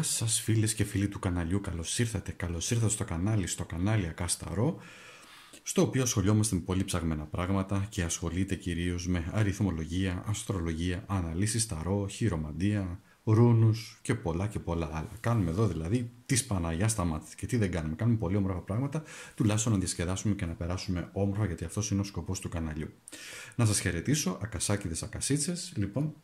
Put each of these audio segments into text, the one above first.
Γεια σας φίλες και φίλοι του καναλιού, καλώς ήρθατε, καλώς ήρθατε στο κανάλι, στο κανάλι Ακάσταρο, στο οποίο ασχολιόμαστε με πολύ ψαγμένα πράγματα και ασχολείται κυρίως με αριθμολογία, αστρολογία, αναλύσεις ταρό, χειρομαντία, ρούνους και πολλά και πολλά άλλα. Κάνουμε εδώ δηλαδή τη Παναγιάς στα μάτια. Και τι δεν κάνουμε, κάνουμε πολύ όμορφα πράγματα, τουλάχιστον να διασκεδάσουμε και να περάσουμε όμορφα, γιατί αυτός είναι ο σκοπός του καναλιού. Να σας χαιρετήσω, ακασάκιδες ακασίτσες, λοιπόν,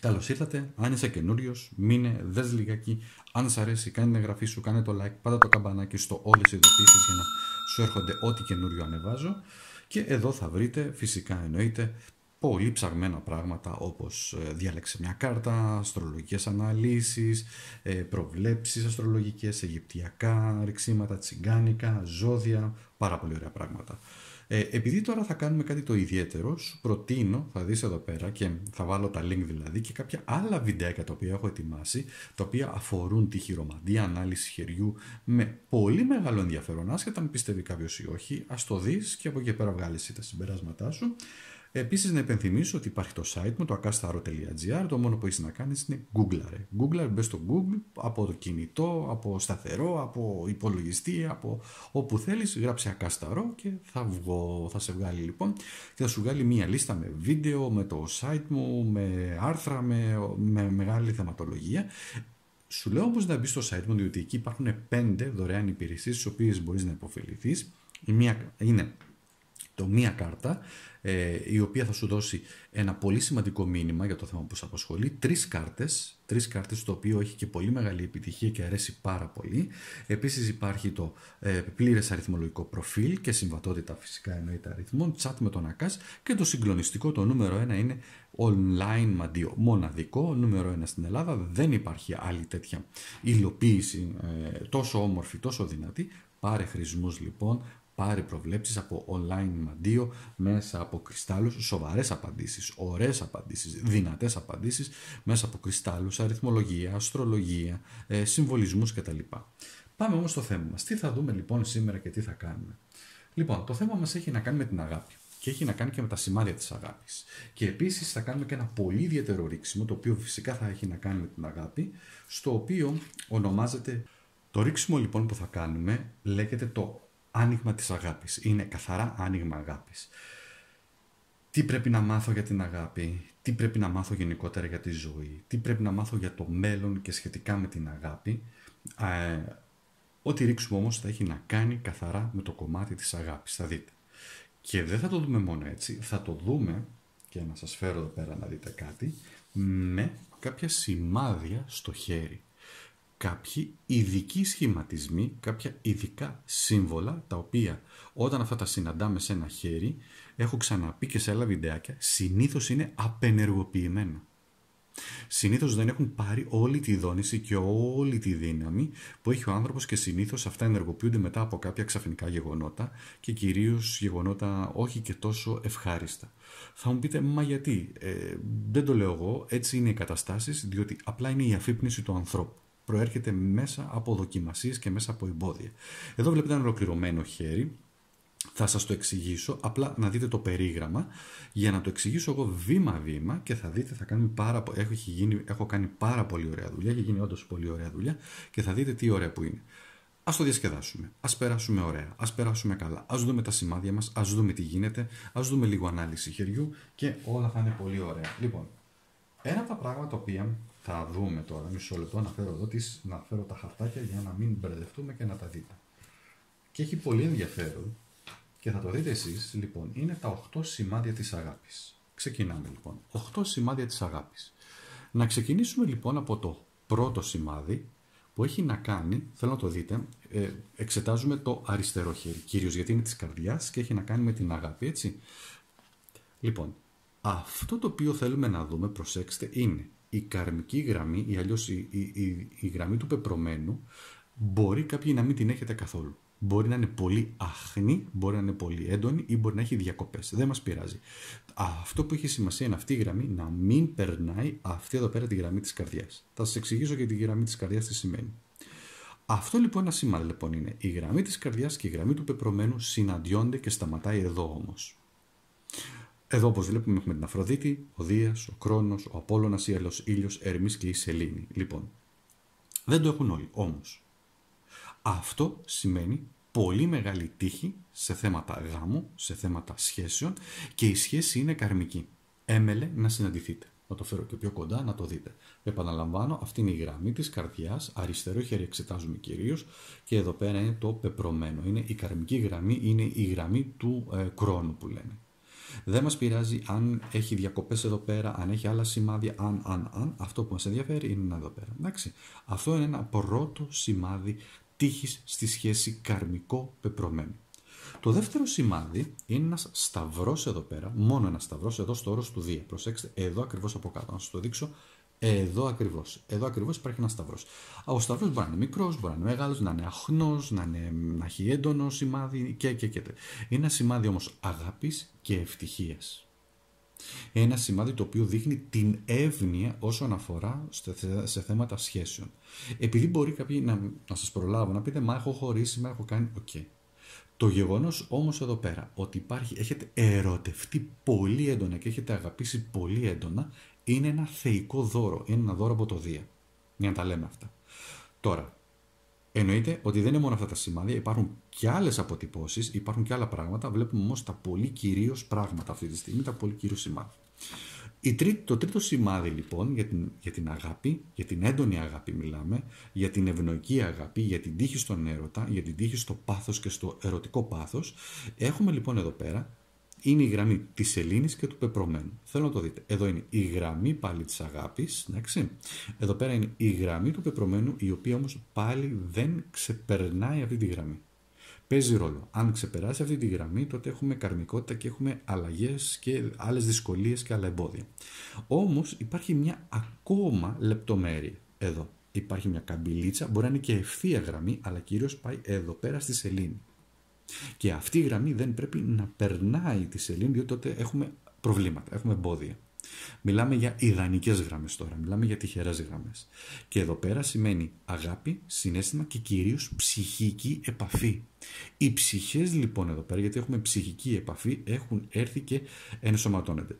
Καλώς ήρθατε. Αν είσαι καινούριος, μείνε, δες λιγάκι. Αν σα αρέσει, κάνε την εγγραφή σου, κάνε το like, πάτα το καμπανάκι στο όλες οι ειδοποιήσεις για να σου έρχονται ό,τι καινούριο ανεβάζω. Και εδώ θα βρείτε, φυσικά εννοείται, πολύ ψαγμένα πράγματα όπως ε, διάλεξε μια κάρτα, αστρολογικές αναλύσεις, ε, προβλέψεις αστρολογικές, αιγυπτιακά, ρηξίματα τσιγκάνικα, ζώδια, πάρα πολύ ωραία πράγματα. Ε, επειδή τώρα θα κάνουμε κάτι το ιδιαίτερο, σου προτείνω, θα δεις εδώ πέρα και θα βάλω τα link δηλαδή και κάποια άλλα βιντεάκια τα οποία έχω ετοιμάσει, τα οποία αφορούν τη χειρομαντία, ανάλυση χεριού με πολύ μεγάλο ενδιαφέρον, άσχετα αν πιστεύει κάποιος ή όχι, ας το δεις και από εκεί πέρα βγάλεις τα συμπεράσματά σου. Επίσης να υπενθυμίσω ότι υπάρχει το site μου, το akastaro.gr, το μόνο που έχεις να κάνεις είναι Google. Google, μπες στο Google, από το κινητό, από σταθερό, από υπολογιστή, από όπου θέλεις, γράψε Ακάσταρο και θα, βγω, θα σε βγάλει λοιπόν και θα σου βγάλει μία λίστα με βίντεο, με το site μου, με άρθρα, με, με μεγάλη θεματολογία. Σου λέω όμως να μπεις στο site μου, διότι εκεί υπάρχουν πέντε δωρεάν υπηρεσίες, τις οποίες μπορείς να υποφεληθείς. Η μία είναι το μία κάρτα ε, η οποία θα σου δώσει ένα πολύ σημαντικό μήνυμα για το θέμα που σε απασχολεί. Τρεις κάρτες, τρεις κάρτες το οποίο έχει και πολύ μεγάλη επιτυχία και αρέσει πάρα πολύ. Επίσης υπάρχει το ε, πλήρες αριθμολογικό προφίλ και συμβατότητα φυσικά εννοείται αριθμών, chat με τον ΑΚΑΣ και το συγκλονιστικό το νούμερο ένα είναι online μαντίο. Μοναδικό, νούμερο ένα στην Ελλάδα, δεν υπάρχει άλλη τέτοια υλοποίηση ε, τόσο όμορφη, τόσο δυνατή. Πάρε χρησμούς λοιπόν, πάρει προβλέψεις από online μαντίο μέσα από κρυστάλλους, σοβαρές απαντήσεις, ωραίες απαντήσεις, δυνατές απαντήσεις μέσα από κρυστάλλους, αριθμολογία, αστρολογία, ε, συμβολισμούς κτλ. Πάμε όμως στο θέμα μας. Τι θα δούμε λοιπόν σήμερα και τι θα κάνουμε; Λοιπόν, το θέμα μας έχει να κάνει με την αγάπη και έχει να κάνει και με τα σημάδια της αγάπης. Και επίσης θα κάνουμε και ένα πολύ ιδιαίτερο ρίξιμο, το οποίο φυσικά θα έχει να κάνει με την αγάπη, στο οποίο ονομάζεται... Το ρίξιμο λοιπόν που θα κάνουμε λέγεται το άνοιγμα της αγάπης. Είναι καθαρά άνοιγμα αγάπης. Τι πρέπει να μάθω για την αγάπη, τι πρέπει να μάθω γενικότερα για τη ζωή, τι πρέπει να μάθω για το μέλλον και σχετικά με την αγάπη. Ε, ό,τι ρίξουμε όμως θα έχει να κάνει καθαρά με το κομμάτι της αγάπης, θα δείτε. Και δεν θα το δούμε μόνο έτσι, θα το δούμε, και να σας φέρω εδώ πέρα να δείτε κάτι, με κάποια σημάδια στο χέρι κάποιοι ειδικοί σχηματισμοί, κάποια ειδικά σύμβολα, τα οποία όταν αυτά τα συναντάμε σε ένα χέρι, έχω ξαναπεί και σε άλλα βιντεάκια, συνήθως είναι απενεργοποιημένα. Συνήθως δεν έχουν πάρει όλη τη δόνηση και όλη τη δύναμη που έχει ο άνθρωπος και συνήθως αυτά ενεργοποιούνται μετά από κάποια ξαφνικά γεγονότα και κυρίως γεγονότα όχι και τόσο ευχάριστα. Θα μου πείτε, μα γιατί, ε, δεν το λέω εγώ, έτσι είναι οι καταστάσεις, διότι απλά είναι η αφύπνιση του ανθρώπου προέρχεται μέσα από δοκιμασίες και μέσα από εμπόδια. Εδώ βλέπετε ένα ολοκληρωμένο χέρι. Θα σας το εξηγήσω, απλά να δείτε το περίγραμμα για να το εξηγήσω εγώ βήμα-βήμα και θα δείτε, θα κάνουμε πάρα, έχω, γίνει, έχω κάνει πάρα πολύ ωραία δουλειά, έχει γίνει όντως πολύ ωραία δουλειά και θα δείτε τι ωραία που είναι. Α το διασκεδάσουμε. Α περάσουμε ωραία. Α περάσουμε καλά. Α δούμε τα σημάδια μας. Α δούμε τι γίνεται. Α δούμε λίγο ανάλυση χεριού και όλα θα είναι πολύ ωραία. Λοιπόν, ένα από τα πράγματα τα οποία θα δούμε τώρα, μισό λεπτό να φέρω εδώ, τις, να φέρω τα χαρτάκια για να μην μπερδευτούμε και να τα δείτε. Και έχει πολύ ενδιαφέρον και θα το δείτε εσείς, λοιπόν, είναι τα 8 σημάδια της αγάπης. Ξεκινάμε λοιπόν. 8 σημάδια της αγάπης. Να ξεκινήσουμε λοιπόν από το πρώτο σημάδι που έχει να κάνει, θέλω να το δείτε, ε, εξετάζουμε το αριστερό χέρι, κυρίως γιατί είναι της καρδιάς και έχει να κάνει με την αγάπη, έτσι. Λοιπόν, αυτό το οποίο θέλουμε να δούμε, προσέξτε, είναι η καρμική γραμμή ή αλλιώς η, η, η, γραμμή του πεπρωμένου μπορεί κάποιοι να μην την έχετε καθόλου. Μπορεί να είναι πολύ αχνή, μπορεί να είναι πολύ έντονη ή μπορεί να έχει διακοπές. Δεν μας πειράζει. Αυτό που έχει σημασία είναι αυτή η γραμμή να μην περνάει αυτή εδώ πέρα τη γραμμή της καρδιάς. Θα σας εξηγήσω και τη γραμμή της καρδιάς τι σημαίνει. Αυτό λοιπόν ένα σήμα λοιπόν είναι η γραμμή της καρδιάς και η γραμμή του πεπρωμένου συναντιόνται και σταματάει εδώ όμως. Εδώ όπως βλέπουμε έχουμε την Αφροδίτη, ο Δίας, ο Κρόνος, ο Απόλλωνας, ή Ήλιος, Ερμής και η Σελήνη. Λοιπόν, Δεν το έχουν όλοι. Όμως, αυτό σημαίνει πολύ μεγάλη τύχη σε θέματα γάμου, σε θέματα σχέσεων και η σχέση είναι καρμική. Έμελε να συναντηθείτε. Να το φέρω και πιο κοντά να το δείτε. Επαναλαμβάνω, αυτή είναι η γραμμή της καρδιάς, αριστερό χέρι εξετάζουμε κυρίως και εδώ πέρα είναι το πεπρωμένο. Είναι η καρμική γραμμή, είναι η γραμμή του ε, χρόνου που λένε. Δεν μας πειράζει αν έχει διακοπές εδώ πέρα, αν έχει άλλα σημάδια, αν, αν, αν. Αυτό που μας ενδιαφέρει είναι εδώ πέρα. Εντάξει. Αυτό είναι ένα πρώτο σημάδι τύχης στη σχέση καρμικό πεπρωμένο. Το δεύτερο σημάδι είναι ένας σταυρός εδώ πέρα, μόνο ένας σταυρός εδώ στο όρος του Δία. Προσέξτε, εδώ ακριβώς από κάτω, να σας το δείξω, εδώ ακριβώς. Εδώ ακριβώς υπάρχει ένας σταυρός. Ο σταυρός μπορεί να είναι μικρός, μπορεί να είναι μεγάλος, να είναι αχνός, να, είναι, να έχει έντονο σημάδι και, και, και. Είναι ένα σημάδι όμως αγάπης και ευτυχίας. Ένα σημάδι το οποίο δείχνει την εύνοια όσον αφορά σε θέματα σχέσεων. Επειδή μπορεί κάποιοι να, να σας προλάβουν να πείτε «Μα έχω χωρίσει, μα έχω κάνει...» OK. Okay. Το γεγονός όμως εδώ πέρα ότι υπάρχει, έχετε ερωτευτεί πολύ έντονα και έχετε αγαπήσει πολύ έντονα είναι ένα θεϊκό δώρο, είναι ένα δώρο από το Δία. Για να τα λέμε αυτά. Τώρα, εννοείται ότι δεν είναι μόνο αυτά τα σημάδια, υπάρχουν και άλλες αποτυπώσεις, υπάρχουν και άλλα πράγματα. Βλέπουμε όμως τα πολύ κυρίως πράγματα αυτή τη στιγμή, τα πολύ κυρίως σημάδια. Η τρίτη, το τρίτο σημάδι λοιπόν για την, για την αγάπη, για την έντονη αγάπη μιλάμε, για την ευνοϊκή αγάπη, για την τύχη στον έρωτα, για την τύχη στο πάθος και στο ερωτικό πάθος, έχουμε λοιπόν εδώ πέρα είναι η γραμμή της σελήνης και του πεπρωμένου. Θέλω να το δείτε. Εδώ είναι η γραμμή πάλι της αγάπης. Εδώ πέρα είναι η γραμμή του πεπρωμένου, η οποία όμως πάλι δεν ξεπερνάει αυτή τη γραμμή. Παίζει ρόλο. Αν ξεπεράσει αυτή τη γραμμή, τότε έχουμε καρμικότητα και έχουμε αλλαγές και άλλες δυσκολίες και άλλα εμπόδια. Όμως υπάρχει μια ακόμα λεπτομέρεια εδώ. Υπάρχει μια καμπυλίτσα, μπορεί να είναι και ευθεία γραμμή, αλλά κυρίως πάει εδώ πέρα στη σελήνη. Και αυτή η γραμμή δεν πρέπει να περνάει τη σελήνη, διότι τότε έχουμε προβλήματα, έχουμε εμπόδια. Μιλάμε για ιδανικές γραμμές τώρα, μιλάμε για τυχερές γραμμές. Και εδώ πέρα σημαίνει αγάπη, συνέστημα και κυρίως ψυχική επαφή. Οι ψυχές λοιπόν εδώ πέρα, γιατί έχουμε ψυχική επαφή, έχουν έρθει και ενσωματώνεται.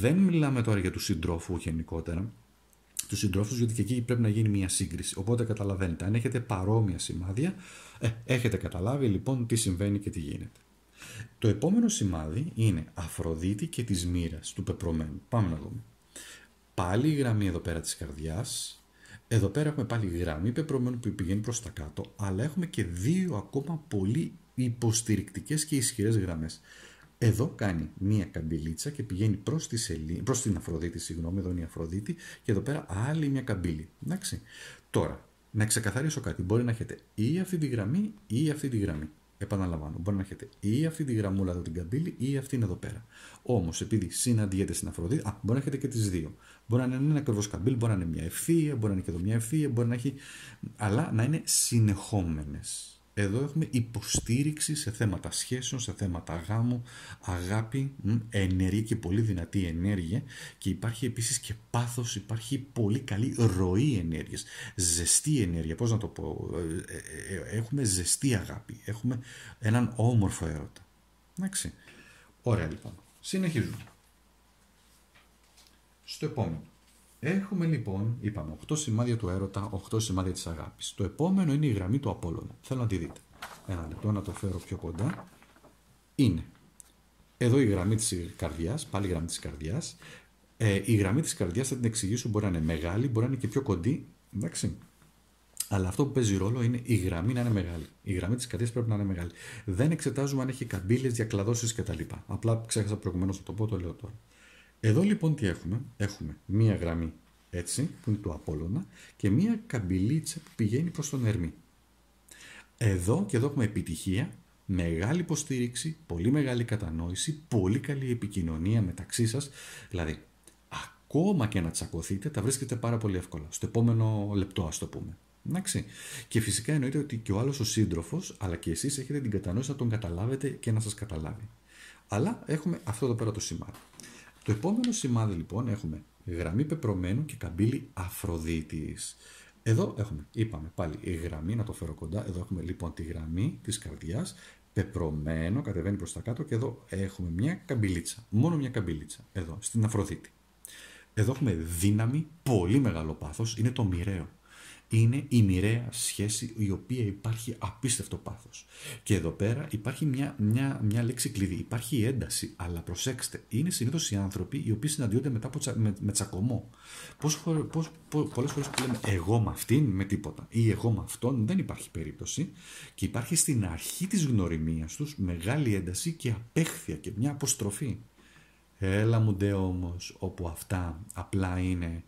Δεν μιλάμε τώρα για τους συντρόφους γενικότερα, τους συντρόφους, γιατί και εκεί πρέπει να γίνει μια σύγκριση. Οπότε καταλαβαίνετε, αν έχετε παρόμοια σημάδια, ε, έχετε καταλάβει λοιπόν τι συμβαίνει και τι γίνεται. Το επόμενο σημάδι είναι Αφροδίτη και της μοίρας του πεπρωμένου. Πάμε να δούμε. Πάλι η γραμμή εδώ πέρα της καρδιάς. Εδώ πέρα έχουμε πάλι γραμμή πεπρωμένου που πηγαίνει προς τα κάτω, αλλά έχουμε και δύο ακόμα πολύ υποστηρικτικές και ισχυρές γραμμές. Εδώ κάνει μία καμπυλίτσα και πηγαίνει προς, τη σελή, προς την Αφροδίτη, συγγνώμη, εδώ είναι η Αφροδίτη και εδώ πέρα άλλη μία καμπύλη. Εντάξει. Τώρα, να ξεκαθαρίσω κάτι. Μπορεί να έχετε ή αυτή τη γραμμή ή αυτή τη γραμμή. Επαναλαμβάνω, μπορεί να έχετε ή αυτή τη γραμμούλα εδώ την καμπύλη ή αυτήν εδώ πέρα. Όμως, επειδή συναντιέται στην Αφροδίτη, α, μπορεί να έχετε και τις δύο. Μπορεί να είναι ένα ακριβώς καμπύλη, μπορεί να είναι μια ευθεία, μπορεί να είναι και εδώ μια ευθεία, μπορεί να έχει. αλλά να είναι συνεχόμενες. Εδώ έχουμε υποστήριξη σε θέματα σχέσεων, σε θέματα γάμου, αγάπη, ενέργεια και πολύ δυνατή ενέργεια και υπάρχει επίσης και πάθος, υπάρχει πολύ καλή ροή ενέργειας, ζεστή ενέργεια, πώς να το πω, ε, ε, ε, έχουμε ζεστή αγάπη, έχουμε έναν όμορφο έρωτα. Εντάξει. Ωραία λοιπόν. Συνεχίζουμε. Στο επόμενο. Έχουμε λοιπόν, είπαμε, 8 σημάδια του έρωτα, 8 σημάδια της αγάπης. Το επόμενο είναι η γραμμή του Απόλλωνα. Θέλω να τη δείτε. Ένα λεπτό να το φέρω πιο κοντά. Είναι εδώ η γραμμή της καρδιάς, πάλι η γραμμή της καρδιάς. Ε, η γραμμή της καρδιάς θα την εξηγήσω, μπορεί να είναι μεγάλη, μπορεί να είναι και πιο κοντή, εντάξει. Αλλά αυτό που παίζει ρόλο είναι η γραμμή να είναι μεγάλη. Η γραμμή της καρδιάς πρέπει να είναι μεγάλη. Δεν εξετάζουμε αν έχει καμπύλες, διακλαδώσεις κτλ. Απλά ξέχασα προηγουμένως να το πω, το λέω τώρα. Εδώ λοιπόν τι έχουμε; Έχουμε μία γραμμή έτσι που είναι του Απόλλωνα και μία καμπυλίτσα που πηγαίνει προς τον Ερμή. Εδώ και εδώ έχουμε επιτυχία, μεγάλη υποστήριξη, πολύ μεγάλη κατανόηση, πολύ καλή επικοινωνία μεταξύ σας. Δηλαδή, ακόμα και να τσακωθείτε, τα βρίσκετε πάρα πολύ εύκολα. Στο επόμενο λεπτό, ας το πούμε. Εντάξει. Και φυσικά εννοείται ότι και ο άλλος ο σύντροφος, αλλά και εσείς έχετε την κατανόηση να τον καταλάβετε και να σας καταλάβει. Αλλά έχουμε αυτό εδώ πέρα το σημάδι. Το επόμενο σημάδι λοιπόν έχουμε γραμμή πεπρωμένου και καμπύλη Αφροδίτης. Εδώ έχουμε, είπαμε πάλι η γραμμή, να το φέρω κοντά, εδώ έχουμε λοιπόν τη γραμμή της καρδιάς, πεπρωμένο, κατεβαίνει προς τα κάτω και εδώ έχουμε μια καμπυλίτσα, μόνο μια καμπυλίτσα, εδώ, στην Αφροδίτη. Εδώ έχουμε δύναμη, πολύ μεγάλο πάθος, είναι το μοιραίο. Είναι η μοιραία σχέση η οποία υπάρχει απίστευτο πάθος. Και εδώ πέρα υπάρχει μια, μια, μια λέξη κλειδί, υπάρχει η ένταση, αλλά προσέξτε, είναι συνήθως οι άνθρωποι οι οποίοι συναντιόνται μετά από τσα, με, με τσακωμό. Πώς, πώς, πώς, πολλές φορές που λέμε εγώ με αυτήν με τίποτα ή εγώ με αυτόν δεν υπάρχει περίπτωση και υπάρχει στην αρχή της γνωριμίας τους μεγάλη ένταση και απέχθεια και μια αποστροφή. Έλα μου ντε όμως όπου αυτά απλά είναι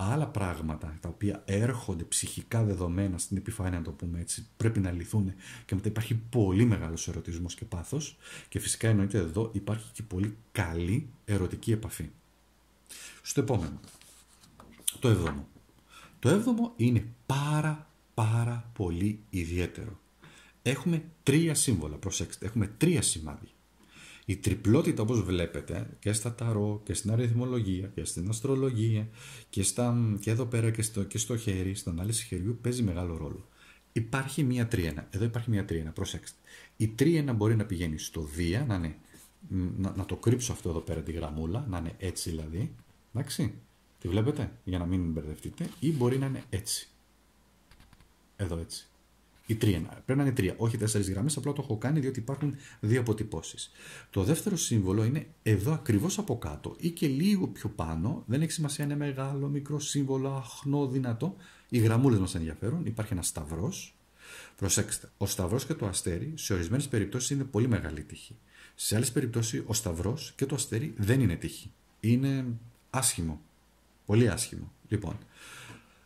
άλλα πράγματα τα οποία έρχονται ψυχικά δεδομένα στην επιφάνεια, να το πούμε έτσι, πρέπει να λυθούν και μετά υπάρχει πολύ μεγάλος ερωτισμός και πάθος και φυσικά εννοείται εδώ υπάρχει και πολύ καλή ερωτική επαφή. Στο επόμενο, το έβδομο. Το έβδομο είναι πάρα πάρα πολύ ιδιαίτερο. Έχουμε τρία σύμβολα, προσέξτε, έχουμε τρία σημάδια. Η τριπλότητα όπως βλέπετε και στα ταρό και στην αριθμολογία και στην αστρολογία και, στα, και εδώ πέρα και στο, και στο χέρι, στην ανάλυση χεριού παίζει μεγάλο ρόλο. Υπάρχει μία τρίενα. Εδώ υπάρχει μία τρίενα. Προσέξτε. Η τρίενα μπορεί να πηγαίνει στο δία, να, είναι, να, να το κρύψω αυτό εδώ πέρα τη γραμμούλα, να είναι έτσι δηλαδή. Εντάξει. Τη βλέπετε για να μην μπερδευτείτε. Ή μπορεί να είναι έτσι. Εδώ έτσι. Η τρία. Πρέπει να είναι τρία, όχι τέσσερις γραμμές. Απλά το έχω κάνει διότι υπάρχουν δύο αποτυπώσεις. Το δεύτερο σύμβολο είναι εδώ ακριβώς από κάτω ή και λίγο πιο πάνω. Δεν έχει σημασία αν είναι μεγάλο, μικρό σύμβολο, αχνό, δυνατό. Οι γραμμούλες μας ενδιαφέρουν. Υπάρχει ένας σταυρός. Προσέξτε, ο σταυρός και το αστέρι σε ορισμένες περιπτώσεις είναι πολύ μεγάλη τύχη. Σε άλλες περιπτώσεις ο σταυρός και το αστέρι δεν είναι τύχη. Είναι άσχημο. Πολύ άσχημο. Λοιπόν,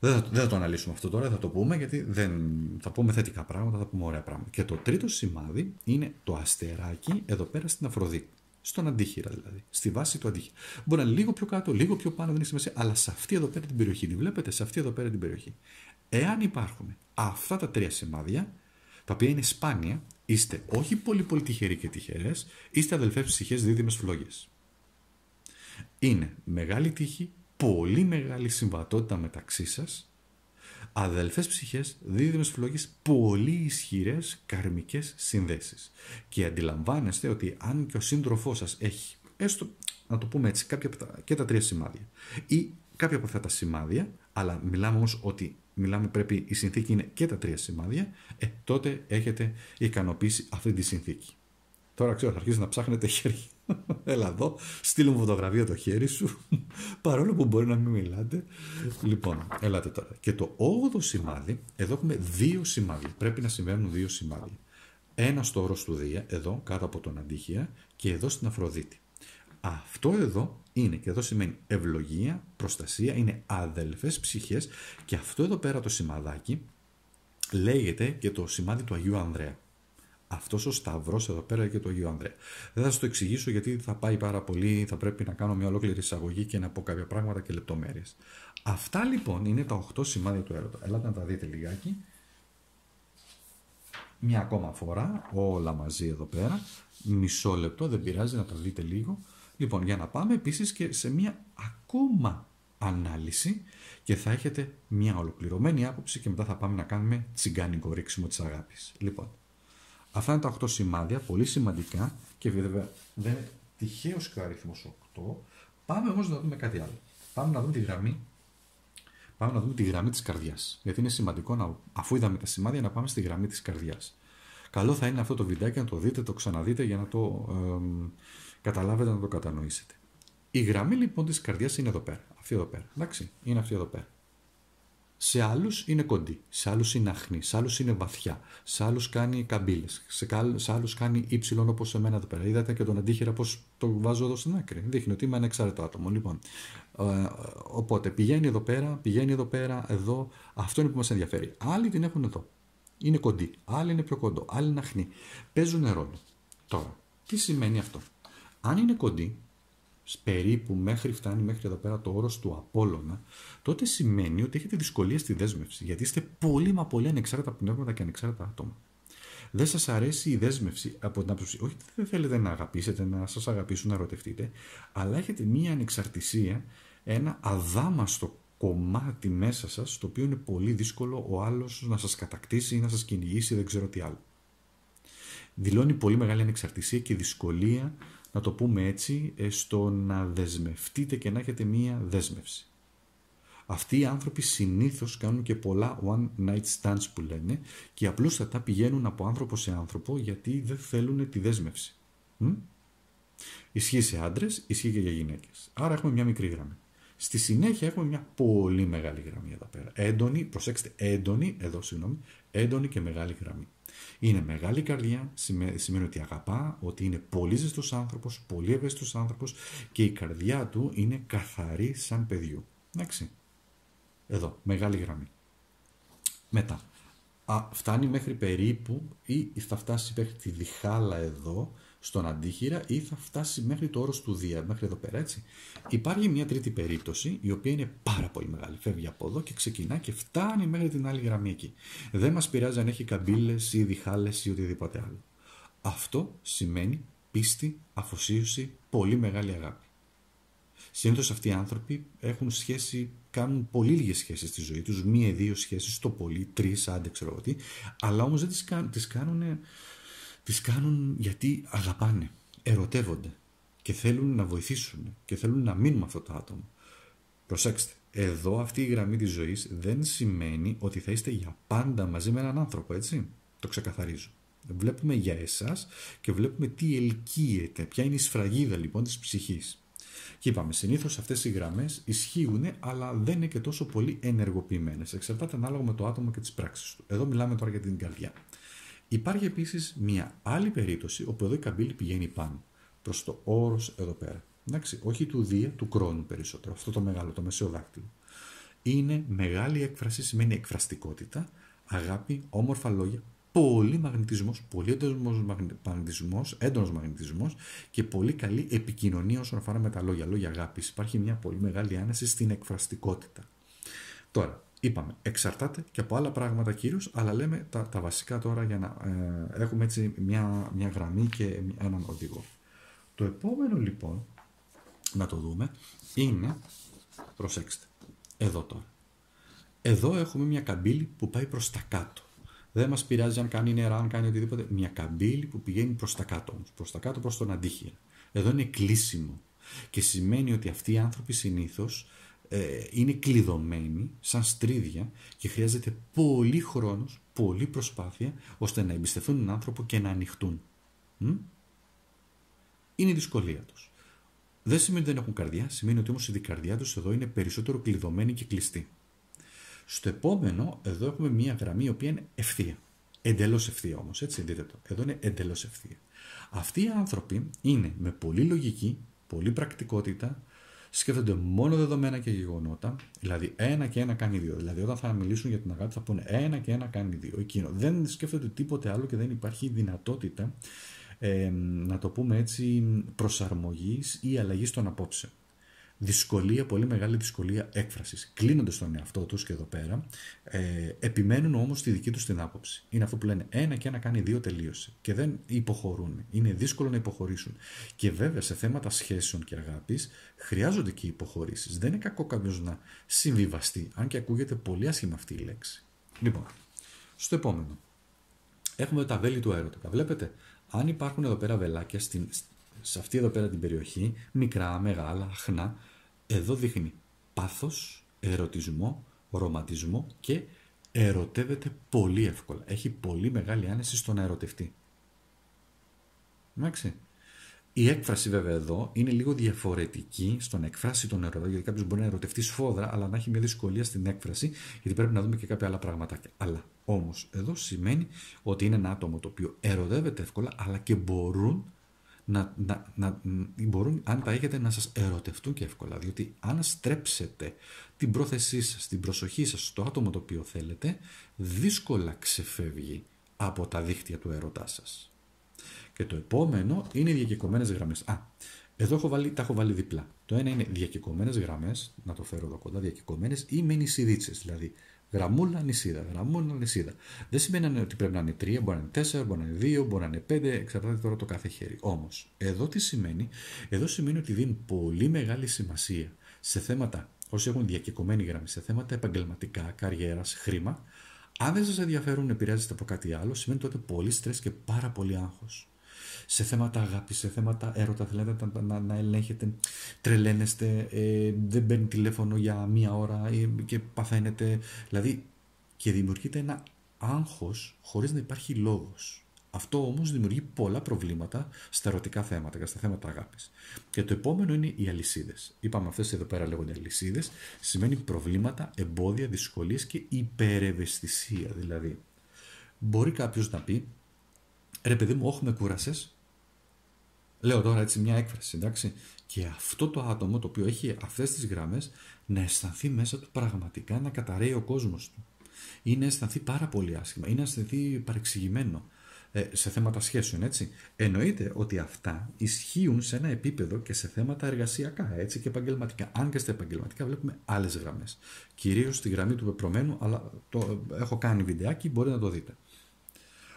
δεν θα, δεν θα το αναλύσουμε αυτό τώρα, θα το πούμε γιατί δεν, θα πούμε θετικά πράγματα, θα πούμε ωραία πράγματα. Και το τρίτο σημάδι είναι το αστεράκι εδώ πέρα στην Αφροδίτη. Στον αντίχειρα δηλαδή. Στη βάση του αντίχειρα. Μπορεί να είναι λίγο πιο κάτω, λίγο πιο πάνω, δεν έχει σημασία, αλλά σε αυτή εδώ πέρα την περιοχή. Τη βλέπετε, σε αυτή εδώ πέρα την περιοχή. Εάν υπάρχουν αυτά τα τρία σημάδια, τα οποία είναι σπάνια, είστε όχι πολύ πολύ τυχεροί και τυχερές, είστε αδελφές ψυχές δίδυμες φλόγες. Είναι μεγάλη τύχη, πολύ μεγάλη συμβατότητα μεταξύ σας, αδελφές ψυχές, δίδυμες φλόγες, πολύ ισχυρές καρμικές συνδέσεις. Και αντιλαμβάνεστε ότι αν και ο σύντροφός σας έχει, έστω να το πούμε έτσι, κάποια και τα τρία σημάδια ή κάποια από αυτά τα σημάδια, αλλά μιλάμε όμως ότι μιλάμε πρέπει η συνθήκη είναι και τα τρία σημάδια, ε, τότε έχετε ικανοποιήσει αυτή τη συνθήκη. Τώρα ξέρω, θα αρχίσετε να ψάχνετε χέρι. Έλα εδώ, στείλω μου φωτογραφία το χέρι σου, παρόλο που μπορεί να μην μιλάτε. Λοιπόν, έλατε τώρα. Και το 8ο σημάδι, εδώ έχουμε δύο σημάδια. Πρέπει να συμβαίνουν δύο σημάδια. Ένα στο όρος του Δία, εδώ κάτω από τον Αντίχεια και εδώ στην Αφροδίτη. Αυτό εδώ είναι και εδώ σημαίνει ευλογία, προστασία, είναι αδελφές ψυχές και αυτό εδώ πέρα το σημαδάκι λέγεται και το σημάδι του Αγίου Ανδρέα αυτός ο Σταυρός εδώ πέρα και το Αγίου Ανδρέα. Δεν θα σας το εξηγήσω γιατί θα πάει πάρα πολύ, θα πρέπει να κάνω μια ολόκληρη εισαγωγή και να πω κάποια πράγματα και λεπτομέρειες. Αυτά λοιπόν είναι τα 8 σημάδια του έρωτας. Ελάτε να τα δείτε λιγάκι. Μια ακόμα φορά, όλα μαζί εδώ πέρα. Μισό λεπτό, δεν πειράζει να τα δείτε λίγο. Λοιπόν, για να πάμε επίσης και σε μια ακόμα ανάλυση και θα έχετε μια ολοκληρωμένη άποψη και μετά θα πάμε να κάνουμε τσιγκάνικο ρίξιμο της αγάπης. Λοιπόν, Αυτά είναι τα 8 σημάδια, πολύ σημαντικά και βέβαια δεν είναι τυχαίο και ο αριθμός 8. Πάμε όμως να δούμε κάτι άλλο. Πάμε να δούμε τη γραμμή. Πάμε να δούμε τη γραμμή της καρδιάς. Γιατί είναι σημαντικό να, αφού είδαμε τα σημάδια να πάμε στη γραμμή της καρδιάς. Καλό θα είναι αυτό το βιντεάκι να το δείτε, το ξαναδείτε για να το ε, καταλάβετε, να το κατανοήσετε. Η γραμμή λοιπόν της καρδιάς είναι εδώ πέρα. Αυτή εδώ πέρα. Εντάξει, είναι αυτή εδώ πέρα. Σε άλλους είναι κοντή, σε άλλους είναι αχνή, σε άλλους είναι βαθιά, σε άλλους κάνει καμπύλες, σε, σε άλλους κάνει ύψιλον όπως σε μένα εδώ πέρα. Είδατε και τον αντίχειρα πώς το βάζω εδώ στην άκρη. Δείχνει ότι είμαι ανεξάρτητο άτομο. Λοιπόν, ε, οπότε πηγαίνει εδώ πέρα, πηγαίνει εδώ πέρα, εδώ. Αυτό είναι που μας ενδιαφέρει. Άλλοι την έχουν εδώ. Είναι κοντή. Άλλοι είναι πιο κοντό. Άλλοι είναι αχνή. Παίζουν ρόλο. Τώρα, τι σημαίνει αυτό; Αν είναι κοντή, περίπου μέχρι φτάνει μέχρι εδώ πέρα το όρος του Απόλλωνα, τότε σημαίνει ότι έχετε δυσκολία στη δέσμευση, γιατί είστε πολύ μα πολύ ανεξάρτητα πνεύματα και ανεξάρτητα άτομα. Δεν σας αρέσει η δέσμευση από την άποψη, όχι ότι δεν θέλετε να αγαπήσετε, να σας αγαπήσουν, να ερωτευτείτε, αλλά έχετε μία ανεξαρτησία, ένα αδάμαστο κομμάτι μέσα σας, το οποίο είναι πολύ δύσκολο ο άλλος να σας κατακτήσει ή να σας κυνηγήσει, δεν ξέρω τι άλλο. Δηλώνει πολύ μεγάλη ανεξαρτησία και δυσκολία να το πούμε έτσι, ε, στο να δεσμευτείτε και να έχετε μία δέσμευση. Αυτοί οι άνθρωποι συνήθως κάνουν και πολλά one night stands που λένε και απλούστατα πηγαίνουν από άνθρωπο σε άνθρωπο γιατί δεν θέλουν τη δέσμευση. Μ; Ισχύει σε άντρες, ισχύει και για γυναίκες. Άρα έχουμε μια μικρή γραμμή. Στη συνέχεια έχουμε μια πολύ μεγάλη γραμμή εδώ πέρα. Έντονη, προσέξτε, έντονη, εδώ συγγνώμη, έντονη και μεγάλη γραμμή. Είναι μεγάλη καρδιά, σημαίνει ότι αγαπά, ότι είναι πολύ ζεστός άνθρωπος, πολύ ευαίσθητος άνθρωπος και η καρδιά του είναι καθαρή σαν παιδιού. Εντάξει. Εδώ, μεγάλη γραμμή. Μετά. Α, φτάνει μέχρι περίπου ή θα φτάσει μέχρι τη διχάλα εδώ, στον αντίχειρα ή θα φτάσει μέχρι το όρος του Δία, μέχρι εδώ πέρα έτσι. Υπάρχει μια τρίτη περίπτωση η οποία είναι πάρα πολύ μεγάλη. Φεύγει από εδώ και ξεκινά και φτάνει μέχρι την άλλη γραμμή εκεί. Δεν μας πειράζει αν έχει καμπύλες ή διχάλες ή οτιδήποτε άλλο. Αυτό σημαίνει πίστη, αφοσίωση, πολύ μεγάλη αγάπη. Συνήθως αυτοί οι άνθρωποι έχουν σχέση, κάνουν πολύ λίγες σχέσεις στη ζωή τους, μία-δύο σχέσεις, το πολύ, τρεις, άντε ξέρω τι, αλλά όμως δεν τις κάνουν, τις κάνουν τις κάνουν γιατί αγαπάνε, ερωτεύονται και θέλουν να βοηθήσουν και θέλουν να μείνουν με αυτό το άτομο. Προσέξτε, εδώ αυτή η γραμμή της ζωής δεν σημαίνει ότι θα είστε για πάντα μαζί με έναν άνθρωπο, έτσι. Το ξεκαθαρίζω. Βλέπουμε για εσάς και βλέπουμε τι ελκύεται, ποια είναι η σφραγίδα λοιπόν της ψυχής. Και είπαμε, συνήθως αυτές οι γραμμές ισχύουν, αλλά δεν είναι και τόσο πολύ ενεργοποιημένες. Εξαρτάται ανάλογα με το άτομο και τις πράξεις του. Εδώ μιλάμε τώρα για την καρδιά. Υπάρχει επίσης μια άλλη περίπτωση όπου εδώ η καμπύλη πηγαίνει πάνω, προς το όρος εδώ πέρα. Εντάξει, όχι του Δία, του κρόνου περισσότερο, αυτό το μεγάλο, το μεσαίο δάκτυλο. Είναι μεγάλη έκφραση, σημαίνει εκφραστικότητα, αγάπη, όμορφα λόγια, πολύ μαγνητισμός, πολύ έντονος μαγνητισμός, έντονος μαγνητισμός και πολύ καλή επικοινωνία όσον αφορά με τα λόγια, λόγια αγάπης. Υπάρχει μια πολύ μεγάλη άνεση στην εκφραστικότητα. Τώρα, Είπαμε, εξαρτάται και από άλλα πράγματα κύριος, αλλά λέμε τα, τα βασικά τώρα για να ε, έχουμε έτσι μια, μια γραμμή και έναν οδηγό. Το επόμενο λοιπόν, να το δούμε, είναι, προσέξτε, εδώ τώρα. Εδώ έχουμε μια καμπύλη που πάει προς τα κάτω. Δεν μας πειράζει αν κάνει νερά, αν κάνει οτιδήποτε. Μια καμπύλη που πηγαίνει προς τα κάτω όμως, προς τα κάτω προς τον αντίχειρα. Εδώ είναι κλείσιμο και σημαίνει ότι αυτοί οι άνθρωποι συνήθως ε, είναι κλειδωμένοι σαν στρίδια και χρειάζεται πολύ χρόνος, πολύ προσπάθεια ώστε να εμπιστευτούν τον άνθρωπο και να ανοιχτούν. Είναι η δυσκολία τους. Δεν σημαίνει ότι δεν έχουν καρδιά, σημαίνει ότι όμως η καρδιά τους εδώ είναι περισσότερο κλειδωμένη και κλειστή. Στο επόμενο, εδώ έχουμε μία γραμμή η οποία είναι ευθεία. Εντελώς ευθεία όμως, έτσι δείτε το. Εδώ είναι εντελώς ευθεία. Αυτοί οι άνθρωποι είναι με πολύ λογική, πολύ πρακτικότητα, σκέφτονται μόνο δεδομένα και γεγονότα, δηλαδή ένα και ένα κάνει δύο. Δηλαδή, όταν θα μιλήσουν για την αγάπη, θα πούνε ένα και ένα κάνει δύο. Εκείνο. Δεν σκέφτονται τίποτε άλλο και δεν υπάρχει δυνατότητα, ε, να το πούμε έτσι, προσαρμογής ή αλλαγής των απόψεων δυσκολία, πολύ μεγάλη δυσκολία έκφρασης. Κλείνονται στον εαυτό τους και εδώ πέρα, ε, επιμένουν όμως στη δική τους την άποψη. Είναι αυτό που λένε ένα και ένα κάνει δύο τελείωσε. Και δεν υποχωρούν. Είναι δύσκολο να υποχωρήσουν. Και βέβαια σε θέματα σχέσεων και αγάπης χρειάζονται και υποχωρήσεις. Δεν είναι κακό κάποιος να συμβιβαστεί, αν και ακούγεται πολύ άσχημα αυτή η λέξη. Λοιπόν, στο επόμενο. Έχουμε τα βέλη του έρωτα. Βλέπετε, αν υπάρχουν εδώ πέρα βελάκια στην, σε αυτή εδώ πέρα την περιοχή, μικρά, μεγάλα, αχνά, εδώ δείχνει πάθος, ερωτισμό, ρομαντισμό και ερωτεύεται πολύ εύκολα. Έχει πολύ μεγάλη άνεση στο να ερωτευτεί. Εντάξει. Η έκφραση βέβαια εδώ είναι λίγο διαφορετική στο να εκφράσει τον ερωτό, γιατί κάποιος μπορεί να ερωτευτεί σφόδρα, αλλά να έχει μια δυσκολία στην έκφραση, γιατί πρέπει να δούμε και κάποια άλλα πραγματάκια. Αλλά όμως εδώ σημαίνει ότι είναι ένα άτομο το οποίο ερωτεύεται εύκολα, αλλά και μπορούν να, να, να, μπορούν, αν τα έχετε, να σας ερωτευτούν και εύκολα. Διότι αν στρέψετε την πρόθεσή σας, την προσοχή σας στο άτομο το οποίο θέλετε, δύσκολα ξεφεύγει από τα δίχτυα του ερωτά σας. Και το επόμενο είναι οι διακεκομένες γραμμές. Α, εδώ έχω βάλει, τα έχω βάλει διπλά. Το ένα είναι διακεκομένες γραμμές, να το φέρω εδώ κοντά, διακεκομένες ή με νησιδίτσες, δηλαδή Γραμμούλα νησίδα, γραμμούλα νησίδα. Δεν σημαίνει ότι πρέπει να είναι τρία, μπορεί να είναι τέσσερα, μπορεί να είναι δύο, μπορεί να είναι πέντε, εξαρτάται τώρα το κάθε χέρι. Όμως, εδώ τι σημαίνει, εδώ σημαίνει ότι δίνει πολύ μεγάλη σημασία σε θέματα, όσοι έχουν διακεκομένη γραμμή, σε θέματα επαγγελματικά, καριέρας, χρήμα. Αν δεν σας ενδιαφέρουν, επηρεάζεστε από κάτι άλλο, σημαίνει τότε πολύ στρε και πάρα πολύ άγχος. Σε θέματα αγάπης, σε θέματα έρωτα, θέλετε να, να, να ελέγχετε, τρελαίνεστε, ε, δεν παίρνει τηλέφωνο για μία ώρα ε, και παθαίνετε. Δηλαδή, και δημιουργείται ένα άγχος χωρίς να υπάρχει λόγος. Αυτό όμως δημιουργεί πολλά προβλήματα στα ερωτικά θέματα και στα θέματα αγάπης. Και το επόμενο είναι οι αλυσίδες. Είπαμε αυτές εδώ πέρα λέγονται αλυσίδες. Σημαίνει προβλήματα, εμπόδια, δυσκολίες και υπερευαισθησία. Δηλαδή, μπορεί κάποιος να πει, ρε παιδί μου, όχι με κούρασες, Λέω τώρα έτσι μια έκφραση, εντάξει. Και αυτό το άτομο το οποίο έχει αυτές τις γραμμές να αισθανθεί μέσα του πραγματικά να καταραίει ο κόσμος του. Ή να αισθανθεί πάρα πολύ άσχημα, ή να αισθανθεί παρεξηγημένο ε, σε θέματα σχέσεων, έτσι. Εννοείται ότι αυτά ισχύουν σε ένα επίπεδο και σε θέματα εργασιακά, έτσι και επαγγελματικά. Αν και στα επαγγελματικά βλέπουμε άλλες γραμμές. Κυρίως στη γραμμή του πεπρωμένου, αλλά το έχω κάνει βιντεάκι, μπορείτε να το δείτε.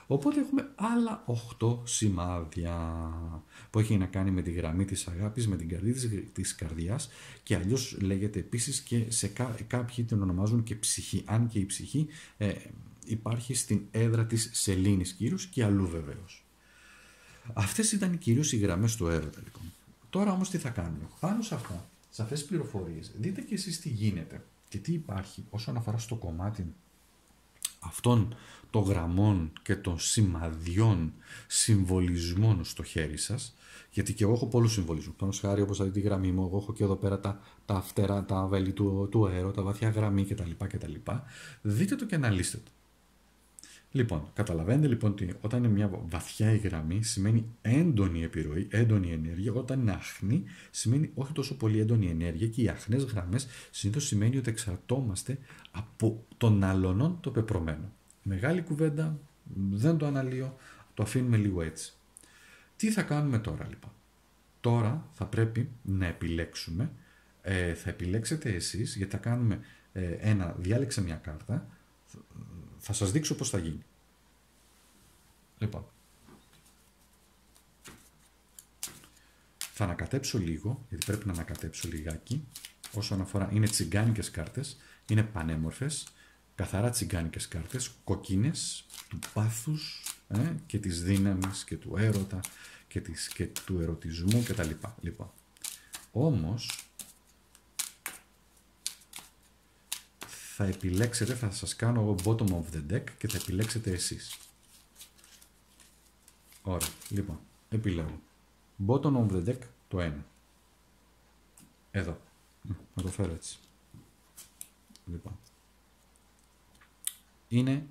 Οπότε έχουμε άλλα 8 σημάδια που έχει να κάνει με τη γραμμή της αγάπης, με την καρδί της καρδιάς και αλλιώς λέγεται επίσης και σε κά, κάποιοι την ονομάζουν και ψυχή, αν και η ψυχή ε, υπάρχει στην έδρα της σελήνης κυρίως και αλλού βεβαίως. Αυτές ήταν κυρίως οι γραμμές του έρωτα λοιπόν. Τώρα όμως τι θα κάνουμε; Πάνω σε αυτά, σε αυτές τις πληροφορίες, δείτε και εσείς τι γίνεται και τι υπάρχει όσον αφορά στο κομμάτι αυτών των γραμμών και των σημαδιών συμβολισμών στο χέρι σας, γιατί και εγώ έχω πολλούς συμβολισμούς. Πάνω χάρη όπως αυτή τη γραμμή μου, εγώ έχω και εδώ πέρα τα, τα φτερά, τα βέλη του, του αέρο, τα βαθιά γραμμή κτλ. κτλ. Δείτε το και αναλύστε το. Λοιπόν, καταλαβαίνετε λοιπόν ότι όταν είναι μια βαθιά η γραμμή σημαίνει έντονη επιρροή, έντονη ενέργεια. Όταν είναι άχνη σημαίνει όχι τόσο πολύ έντονη ενέργεια και οι αχνές γραμμές συνήθως σημαίνει ότι εξαρτώμαστε από τον αλωνών το πεπρωμένο. Μεγάλη κουβέντα, δεν το αναλύω, το αφήνουμε λίγο έτσι. Τι θα κάνουμε τώρα λοιπόν; Τώρα θα πρέπει να επιλέξουμε, ε, θα επιλέξετε εσείς γιατί θα κάνουμε ε, ένα, διάλεξε μια κάρτα, θα σας δείξω πώς θα γίνει. Λοιπόν, θα ανακατέψω λίγο, γιατί πρέπει να ανακατέψω λιγάκι, όσον αφορά, είναι τσιγκάνικες κάρτες, είναι πανέμορφες, καθαρά τσιγκάνικες κάρτες, κοκκίνες, του πάθους ε, και της δύναμης και του έρωτα και, της, και του ερωτισμού κτλ. Λοιπόν, όμως, θα επιλέξετε, θα σας κάνω εγώ bottom of the deck και θα επιλέξετε εσείς. Ωραία, λοιπόν, επιλέγω. Bottom of the deck το 1. Εδώ. Να το φέρω έτσι. Λοιπόν. Είναι...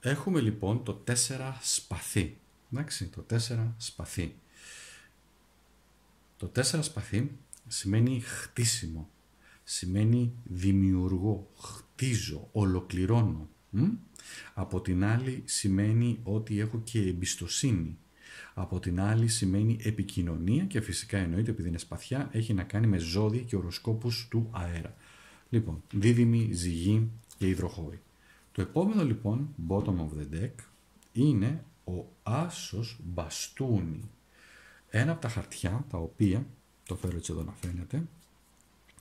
Έχουμε λοιπόν το 4 σπαθί. Εντάξει, το 4 σπαθί. Το 4 σπαθί σημαίνει χτίσιμο, σημαίνει δημιουργώ, χτίζω, ολοκληρώνω. Από την άλλη σημαίνει ότι έχω και εμπιστοσύνη. Από την άλλη σημαίνει επικοινωνία και φυσικά εννοείται επειδή είναι σπαθιά έχει να κάνει με ζώδια και οροσκόπους του αέρα. Λοιπόν, δίδυμη, ζυγή και υδροχώρη. Το επόμενο λοιπόν, bottom of the deck, είναι ο άσος μπαστούνι. Ένα από τα χαρτιά τα οποία το φέρω έτσι εδώ να φαίνεται,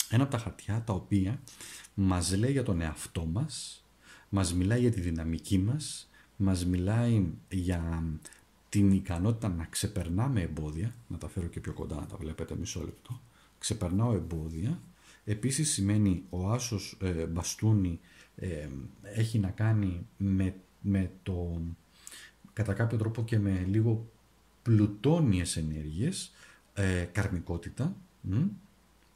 ένα από τα χαρτιά τα οποία μας λέει για τον εαυτό μας, μας μιλάει για τη δυναμική μας, μας μιλάει για την ικανότητα να ξεπερνάμε εμπόδια, να τα φέρω και πιο κοντά να τα βλέπετε μισό λεπτό, ξεπερνάω εμπόδια, επίσης σημαίνει ο άσος ε, μπαστούνι ε, έχει να κάνει με, με το, κατά κάποιο τρόπο και με λίγο πλουτόνιες ενέργειες, ε, καρμικότητα,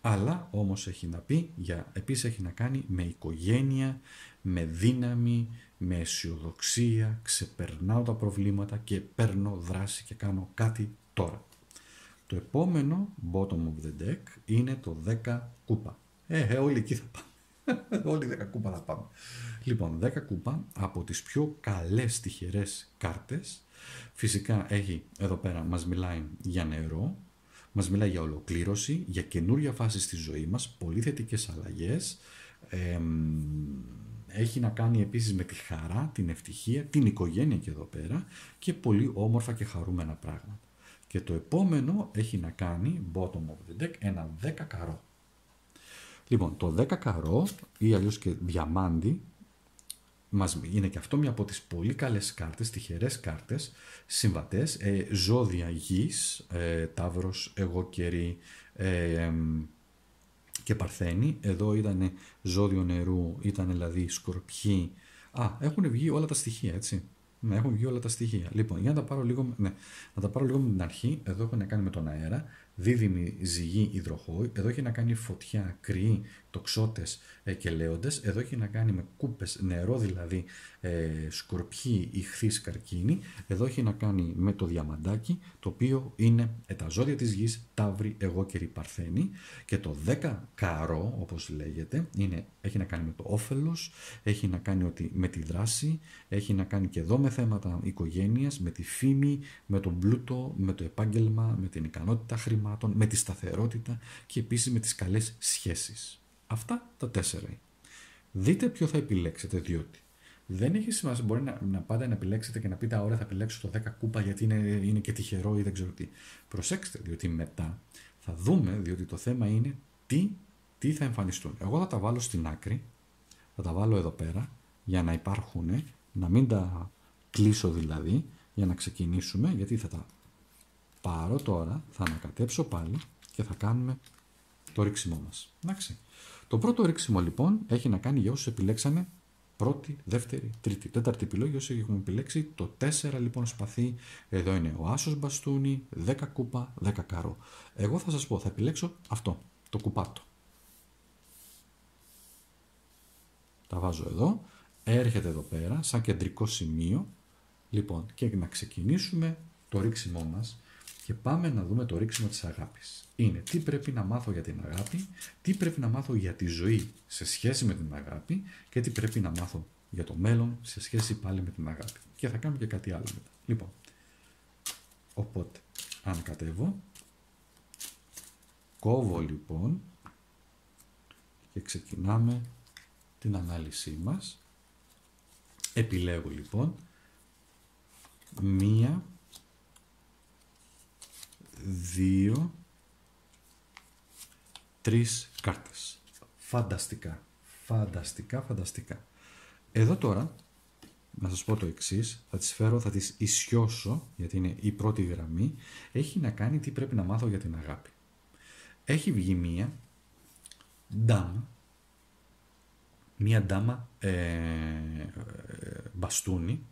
αλλά όμως έχει να πει, για, επίσης έχει να κάνει με οικογένεια, με δύναμη, με αισιοδοξία, ξεπερνάω τα προβλήματα και παίρνω δράση και κάνω κάτι τώρα. Το επόμενο bottom of the deck είναι το 10 κούπα. Ε, ε όλοι εκεί θα πάμε. όλοι 10 κούπα θα πάμε. Λοιπόν, 10 κούπα από τις πιο καλές τυχερές κάρτες. Φυσικά έχει εδώ πέρα μας μιλάει για νερό, μας μιλάει για ολοκλήρωση, για καινούρια φάση στη ζωή μας, πολύ θετικές αλλαγές, έχει να κάνει επίσης με τη χαρά, την ευτυχία, την οικογένεια και εδώ πέρα και πολύ όμορφα και χαρούμενα πράγματα. Και το επόμενο έχει να κάνει, bottom of the deck, ένα 10 καρό. Λοιπόν, το 10 καρό ή αλλιώς και διαμάντι μας, είναι και αυτό μια από τις πολύ καλές κάρτες, τυχερές κάρτες, συμβατές, ε, ζώδια γης, ε, τάβρος, εγώ κερί ε, και παρθένη. Εδώ ήταν ζώδιο νερού, ήταν δηλαδή σκορπιοί. Α, έχουν βγει όλα τα στοιχεία, έτσι. Ναι, έχουν βγει όλα τα στοιχεία. Λοιπόν, για να τα πάρω λίγο, ναι, να τα πάρω λίγο με την αρχή. Εδώ έχω να κάνει με τον αέρα δίδυμη ζυγή υδροχόη, εδώ έχει να κάνει φωτιά, κρυή, τοξότες ε, και λέοντες, εδώ έχει να κάνει με κούπες, νερό δηλαδή, ε, σκορπιή, ηχθής, καρκίνη, εδώ έχει να κάνει με το διαμαντάκι, το οποίο είναι ε, τα ζώδια της γης, ταύρη, εγώ και παρθένη και το 10 καρό, όπως λέγεται, είναι, έχει να κάνει με το όφελος, έχει να κάνει ότι με τη δράση, έχει να κάνει και εδώ με θέματα οικογένειας, με τη φήμη, με τον πλούτο, με το επάγγελμα, με την ικανότητα χρήμα με τη σταθερότητα και επίσης με τις καλές σχέσεις. Αυτά τα τέσσερα. Δείτε ποιο θα επιλέξετε διότι δεν έχει σημασία. Μπορεί να, να πάτε να επιλέξετε και να πείτε: Ωραία, θα επιλέξω το 10 κούπα γιατί είναι, είναι και τυχερό ή δεν ξέρω τι. Προσέξτε, διότι μετά θα δούμε, διότι το θέμα είναι τι, τι θα εμφανιστούν. Εγώ θα τα βάλω στην άκρη, θα τα βάλω εδώ πέρα για να υπάρχουν, να μην τα κλείσω δηλαδή, για να ξεκινήσουμε, γιατί θα τα πάρω τώρα, θα ανακατέψω πάλι και θα κάνουμε το ρίξιμό μας. Εντάξει. Το πρώτο ρίξιμο λοιπόν έχει να κάνει για όσους επιλέξανε πρώτη, δεύτερη, τρίτη, τέταρτη επιλογή όσοι έχουμε επιλέξει. Το 4 λοιπόν σπαθί, εδώ είναι ο άσος μπαστούνι, 10 κούπα, 10 καρό. Εγώ θα σας πω, θα επιλέξω αυτό, το κουπάτο. Τα βάζω εδώ, έρχεται εδώ πέρα σαν κεντρικό σημείο. Λοιπόν, και να ξεκινήσουμε το ρίξιμό μας και πάμε να δούμε το ρίξιμο της αγάπης. Είναι τι πρέπει να μάθω για την αγάπη, τι πρέπει να μάθω για τη ζωή σε σχέση με την αγάπη και τι πρέπει να μάθω για το μέλλον σε σχέση πάλι με την αγάπη. Και θα κάνουμε και κάτι άλλο μετά. Λοιπόν, οπότε ανακατεύω, κόβω λοιπόν και ξεκινάμε την ανάλυση μας. Επιλέγω λοιπόν μία δύο, τρεις κάρτες. Φανταστικά. Φανταστικά, φανταστικά. Εδώ τώρα, να σας πω το εξής, θα τις φέρω, θα τις ισιώσω, γιατί είναι η πρώτη γραμμή, έχει να κάνει τι πρέπει να μάθω για την αγάπη. Έχει βγει μία ντάμα, μία ντάμα ε, ε μπαστούνι,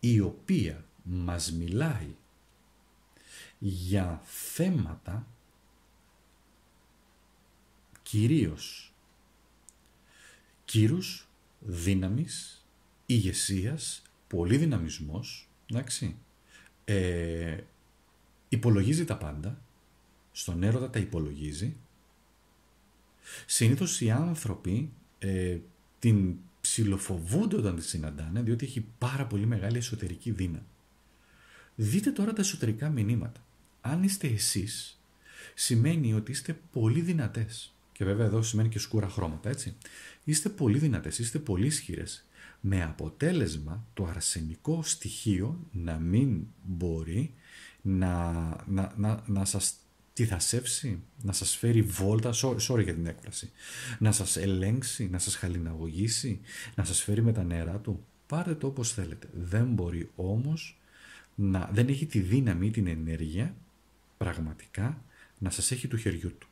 η οποία μας μιλάει για θέματα κυρίως κύρους, δύναμης, ηγεσίας, πολύ δυναμισμός, εντάξει, ε, υπολογίζει τα πάντα, στον έρωτα τα υπολογίζει. Συνήθως οι άνθρωποι ε, την ψιλοφοβούνται όταν τη συναντάνε, διότι έχει πάρα πολύ μεγάλη εσωτερική δύναμη. Δείτε τώρα τα εσωτερικά μηνύματα αν είστε εσείς, σημαίνει ότι είστε πολύ δυνατές. Και βέβαια εδώ σημαίνει και σκούρα χρώματα, έτσι. Είστε πολύ δυνατές, είστε πολύ ισχυρές. Με αποτέλεσμα το αρσενικό στοιχείο να μην μπορεί να, να, να, να σας τυθασεύσει, να σας φέρει βόλτα, sorry για την έκφραση, να σας ελέγξει, να σας χαλιναγωγήσει, να σας φέρει με τα νερά του. Πάρτε το όπως θέλετε. Δεν μπορεί όμως να, δεν έχει τη δύναμη, την ενέργεια πραγματικά να σας έχει του χεριού του.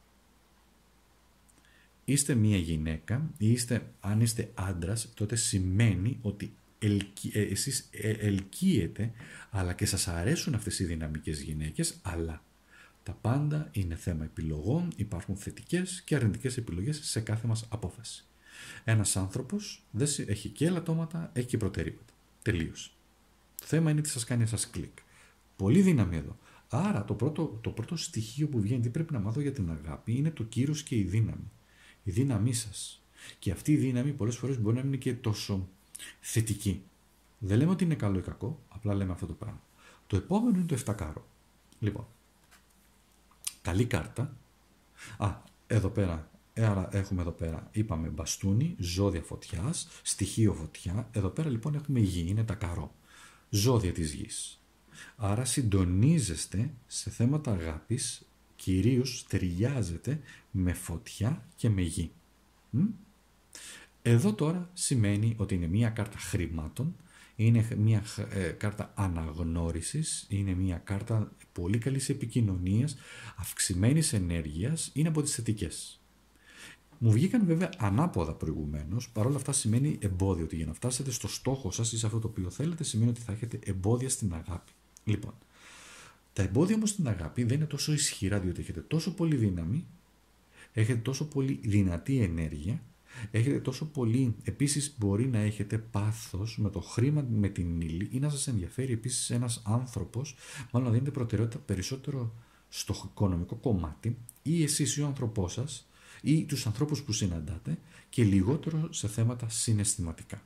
Είστε μία γυναίκα ή είστε, αν είστε άντρας, τότε σημαίνει ότι ελκυ, ε, εσείς ε, ελκύετε, αλλά και σας αρέσουν αυτές οι δυναμικές γυναίκες, αλλά τα πάντα είναι θέμα επιλογών, υπάρχουν θετικές και αρνητικές επιλογές σε κάθε μας απόφαση. Ένας άνθρωπος δεν έχει και ελαττώματα, έχει και προτερήματα. Τελείωσε. Το θέμα είναι τι σας κάνει σας κλικ. Πολύ δύναμη εδώ. Άρα το πρώτο, το πρώτο στοιχείο που βγαίνει, τι πρέπει να μάθω για την αγάπη, είναι το κύρος και η δύναμη. Η δύναμή σας. Και αυτή η δύναμη πολλές φορές μπορεί να μην είναι και τόσο θετική. Δεν λέμε ότι είναι καλό ή κακό, απλά λέμε αυτό το πράγμα. Το επόμενο είναι το 7 κάρο. Λοιπόν, καλή κάρτα. Α, εδώ πέρα, άρα έχουμε εδώ πέρα, είπαμε μπαστούνι, ζώδια φωτιάς, στοιχείο φωτιά. Εδώ πέρα λοιπόν έχουμε γη, είναι τα καρό. Ζώδια της γης. Άρα συντονίζεστε σε θέματα αγάπης, κυρίως ταιριάζετε με φωτιά και με γη. Εδώ τώρα σημαίνει ότι είναι μία κάρτα χρημάτων, είναι μία ε, κάρτα αναγνώρισης, είναι μία κάρτα πολύ καλής επικοινωνίας, αυξημένης ενέργειας, είναι από τις θετικές. Μου βγήκαν βέβαια ανάποδα προηγουμένως. Παρ' όλα αυτά σημαίνει εμπόδιο. Ότι για να φτάσετε στο στόχο σας ή σε αυτό το οποίο θέλετε, σημαίνει ότι θα έχετε εμπόδια στην αγάπη. Λοιπόν, τα εμπόδια όμως στην αγάπη δεν είναι τόσο ισχυρά, διότι έχετε τόσο πολύ δύναμη, έχετε τόσο πολύ δυνατή ενέργεια, έχετε τόσο πολύ. Επίσης, μπορεί να έχετε πάθος με το χρήμα, με την ύλη ή να σας ενδιαφέρει επίσης ένας άνθρωπος, μάλλον να δίνετε προτεραιότητα περισσότερο στο οικονομικό κομμάτι ή εσείς ή ο άνθρωπός σας ή τους ανθρώπους που συναντάτε και λιγότερο σε θέματα συναισθηματικά.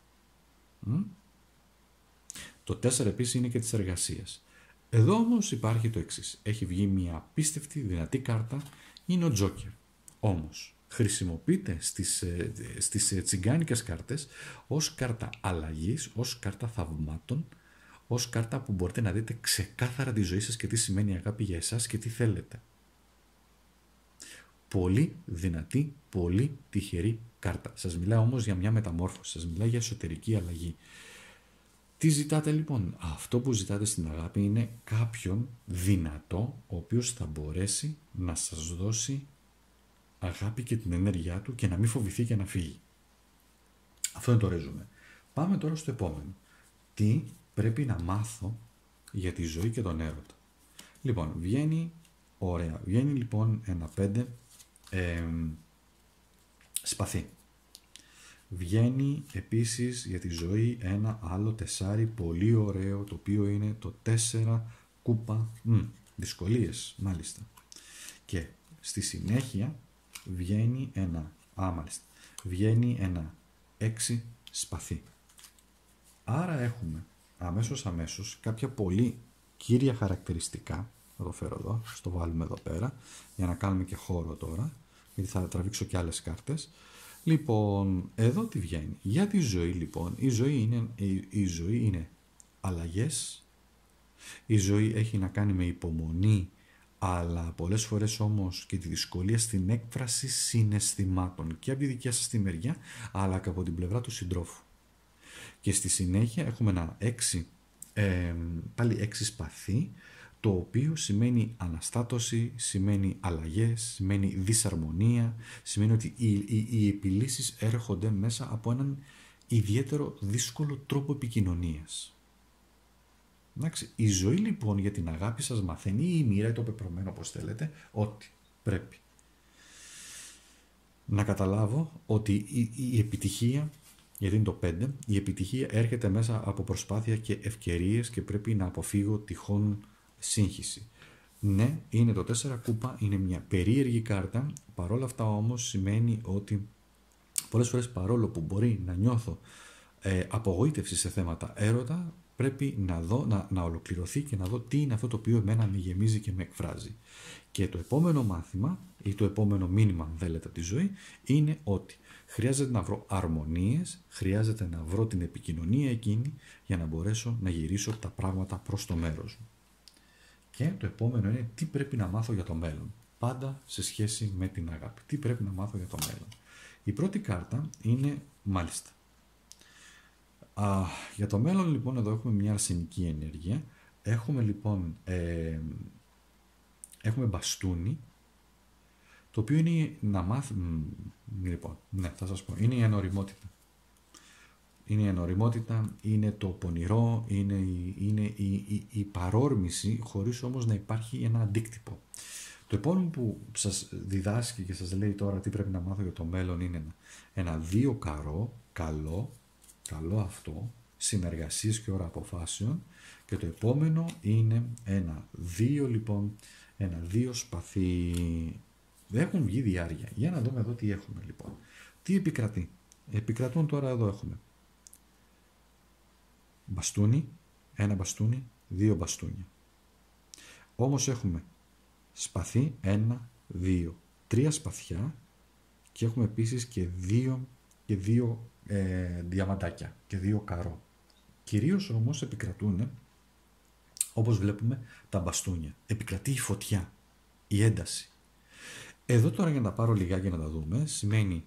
Το 4 επίσης είναι και της εργασίας. Εδώ όμως υπάρχει το εξής. Έχει βγει μια απίστευτη δυνατή κάρτα, είναι ο Τζόκερ. Όμως χρησιμοποιείται στις, ε, στις ε, τσιγκάνικες κάρτες ως κάρτα αλλαγής, ως κάρτα θαυμάτων, ως κάρτα που μπορείτε να δείτε ξεκάθαρα τη ζωή σας και τι σημαίνει αγάπη για εσάς και τι θέλετε πολύ δυνατή, πολύ τυχερή κάρτα. Σας μιλάω όμως για μια μεταμόρφωση, σας μιλάω για εσωτερική αλλαγή. Τι ζητάτε λοιπόν; Αυτό που ζητάτε στην αγάπη είναι κάποιον δυνατό, ο οποίος θα μπορέσει να σας δώσει αγάπη και την ενέργειά του και να μην φοβηθεί και να φύγει. Αυτό είναι το ρεζούμε. Πάμε τώρα στο επόμενο. Τι πρέπει να μάθω για τη ζωή και τον έρωτα; Λοιπόν, βγαίνει, ωραία, βγαίνει λοιπόν ένα πέντε σπαθί. Βγαίνει επίσης για τη ζωή ένα άλλο τεσάρι πολύ ωραίο το οποίο είναι το 4 κούπα μ, δυσκολίες μάλιστα. Και στη συνέχεια βγαίνει ένα, α, μάλιστα, βγαίνει ένα 6 σπαθί. Άρα έχουμε αμέσως αμέσως κάποια πολύ κύρια χαρακτηριστικά θα το φέρω εδώ, στο βάλουμε εδώ πέρα, για να κάνουμε και χώρο τώρα, γιατί θα τραβήξω και άλλες κάρτες. Λοιπόν, εδώ τι βγαίνει. Για τη ζωή λοιπόν, η ζωή είναι, η, η ζωή είναι αλλαγές, η ζωή έχει να κάνει με υπομονή, αλλά πολλές φορές όμως και τη δυσκολία στην έκφραση συναισθημάτων και από τη δικιά σας τη μεριά, αλλά και από την πλευρά του συντρόφου. Και στη συνέχεια έχουμε ένα έξι, ε, πάλι έξι σπαθί, το οποίο σημαίνει αναστάτωση, σημαίνει αλλαγές, σημαίνει δυσαρμονία, σημαίνει ότι οι, οι, οι επιλύσεις έρχονται μέσα από έναν ιδιαίτερο δύσκολο τρόπο επικοινωνίας. Εντάξει, η ζωή λοιπόν για την αγάπη σας μαθαίνει ή η μοίρα ή το πεπρωμένο όπως θέλετε ότι πρέπει να καταλάβω ότι η, η επιτυχία γιατί είναι το 5, η επιτυχία έρχεται μέσα από προσπάθεια και ευκαιρίες και πρέπει να αποφύγω τυχόν σύγχυση. Ναι, είναι το 4 κούπα, είναι μια περίεργη κάρτα, παρόλα αυτά όμως σημαίνει ότι πολλές φορές παρόλο που μπορεί να νιώθω ε, απογοήτευση σε θέματα έρωτα, πρέπει να δω, να, να ολοκληρωθεί και να δω τι είναι αυτό το οποίο εμένα με γεμίζει και με εκφράζει. Και το επόμενο μάθημα ή το επόμενο μήνυμα, αν θέλετε, από τη ζωή, είναι ότι χρειάζεται να βρω αρμονίες, χρειάζεται να βρω την επικοινωνία εκείνη για να μπορέσω να γυρίσω τα πράγματα προς το μέρος μου. Και το επόμενο είναι τι πρέπει να μάθω για το μέλλον. Πάντα σε σχέση με την αγάπη. Τι πρέπει να μάθω για το μέλλον. Η πρώτη κάρτα είναι μάλιστα. Α, για το μέλλον λοιπόν εδώ έχουμε μια αρσενική ενέργεια. Έχουμε λοιπόν ε, έχουμε μπαστούνι το οποίο είναι να μάθουμε λοιπόν, ναι θα σας πω, είναι η ανοριμότητα είναι η ανοριμότητα, είναι το πονηρό, είναι, η, είναι η, η, η παρόρμηση χωρίς όμως να υπάρχει ένα αντίκτυπο. Το επόμενο που σας διδάσκει και σας λέει τώρα τι πρέπει να μάθω για το μέλλον είναι ένα, ένα δύο καρό, καλό, καλό αυτό, συνεργασίες και ώρα αποφάσεων και το επόμενο είναι ένα δύο λοιπόν, ένα δύο σπαθί. Έχουν βγει διάρκεια. Για να δούμε εδώ τι έχουμε λοιπόν. Τι επικρατεί. Επικρατούν τώρα εδώ έχουμε μπαστούνι, ένα μπαστούνι, δύο μπαστούνια. Όμως έχουμε σπαθί, ένα, δύο, τρία σπαθιά και έχουμε επίσης και δύο, και δύο ε, διαμαντάκια και δύο καρό. Κυρίως όμως επικρατούν, όπως βλέπουμε, τα μπαστούνια. Επικρατεί η φωτιά, η ένταση. Εδώ τώρα για να τα πάρω λιγάκι να τα δούμε, σημαίνει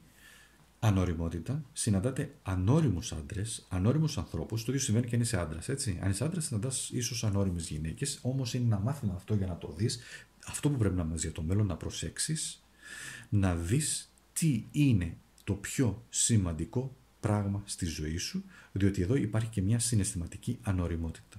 ανοριμότητα, συναντάτε ανώριμους άντρες, ανώριμους ανθρώπους, το ίδιο συμβαίνει και αν είσαι άντρας, έτσι. Αν είσαι άντρας, συναντάς ίσως ανώριμες γυναίκες, όμως είναι ένα μάθημα αυτό για να το δεις, αυτό που πρέπει να μας για το μέλλον να προσέξεις, να δεις τι είναι το πιο σημαντικό πράγμα στη ζωή σου, διότι εδώ υπάρχει και μια συναισθηματική ανοριμότητα.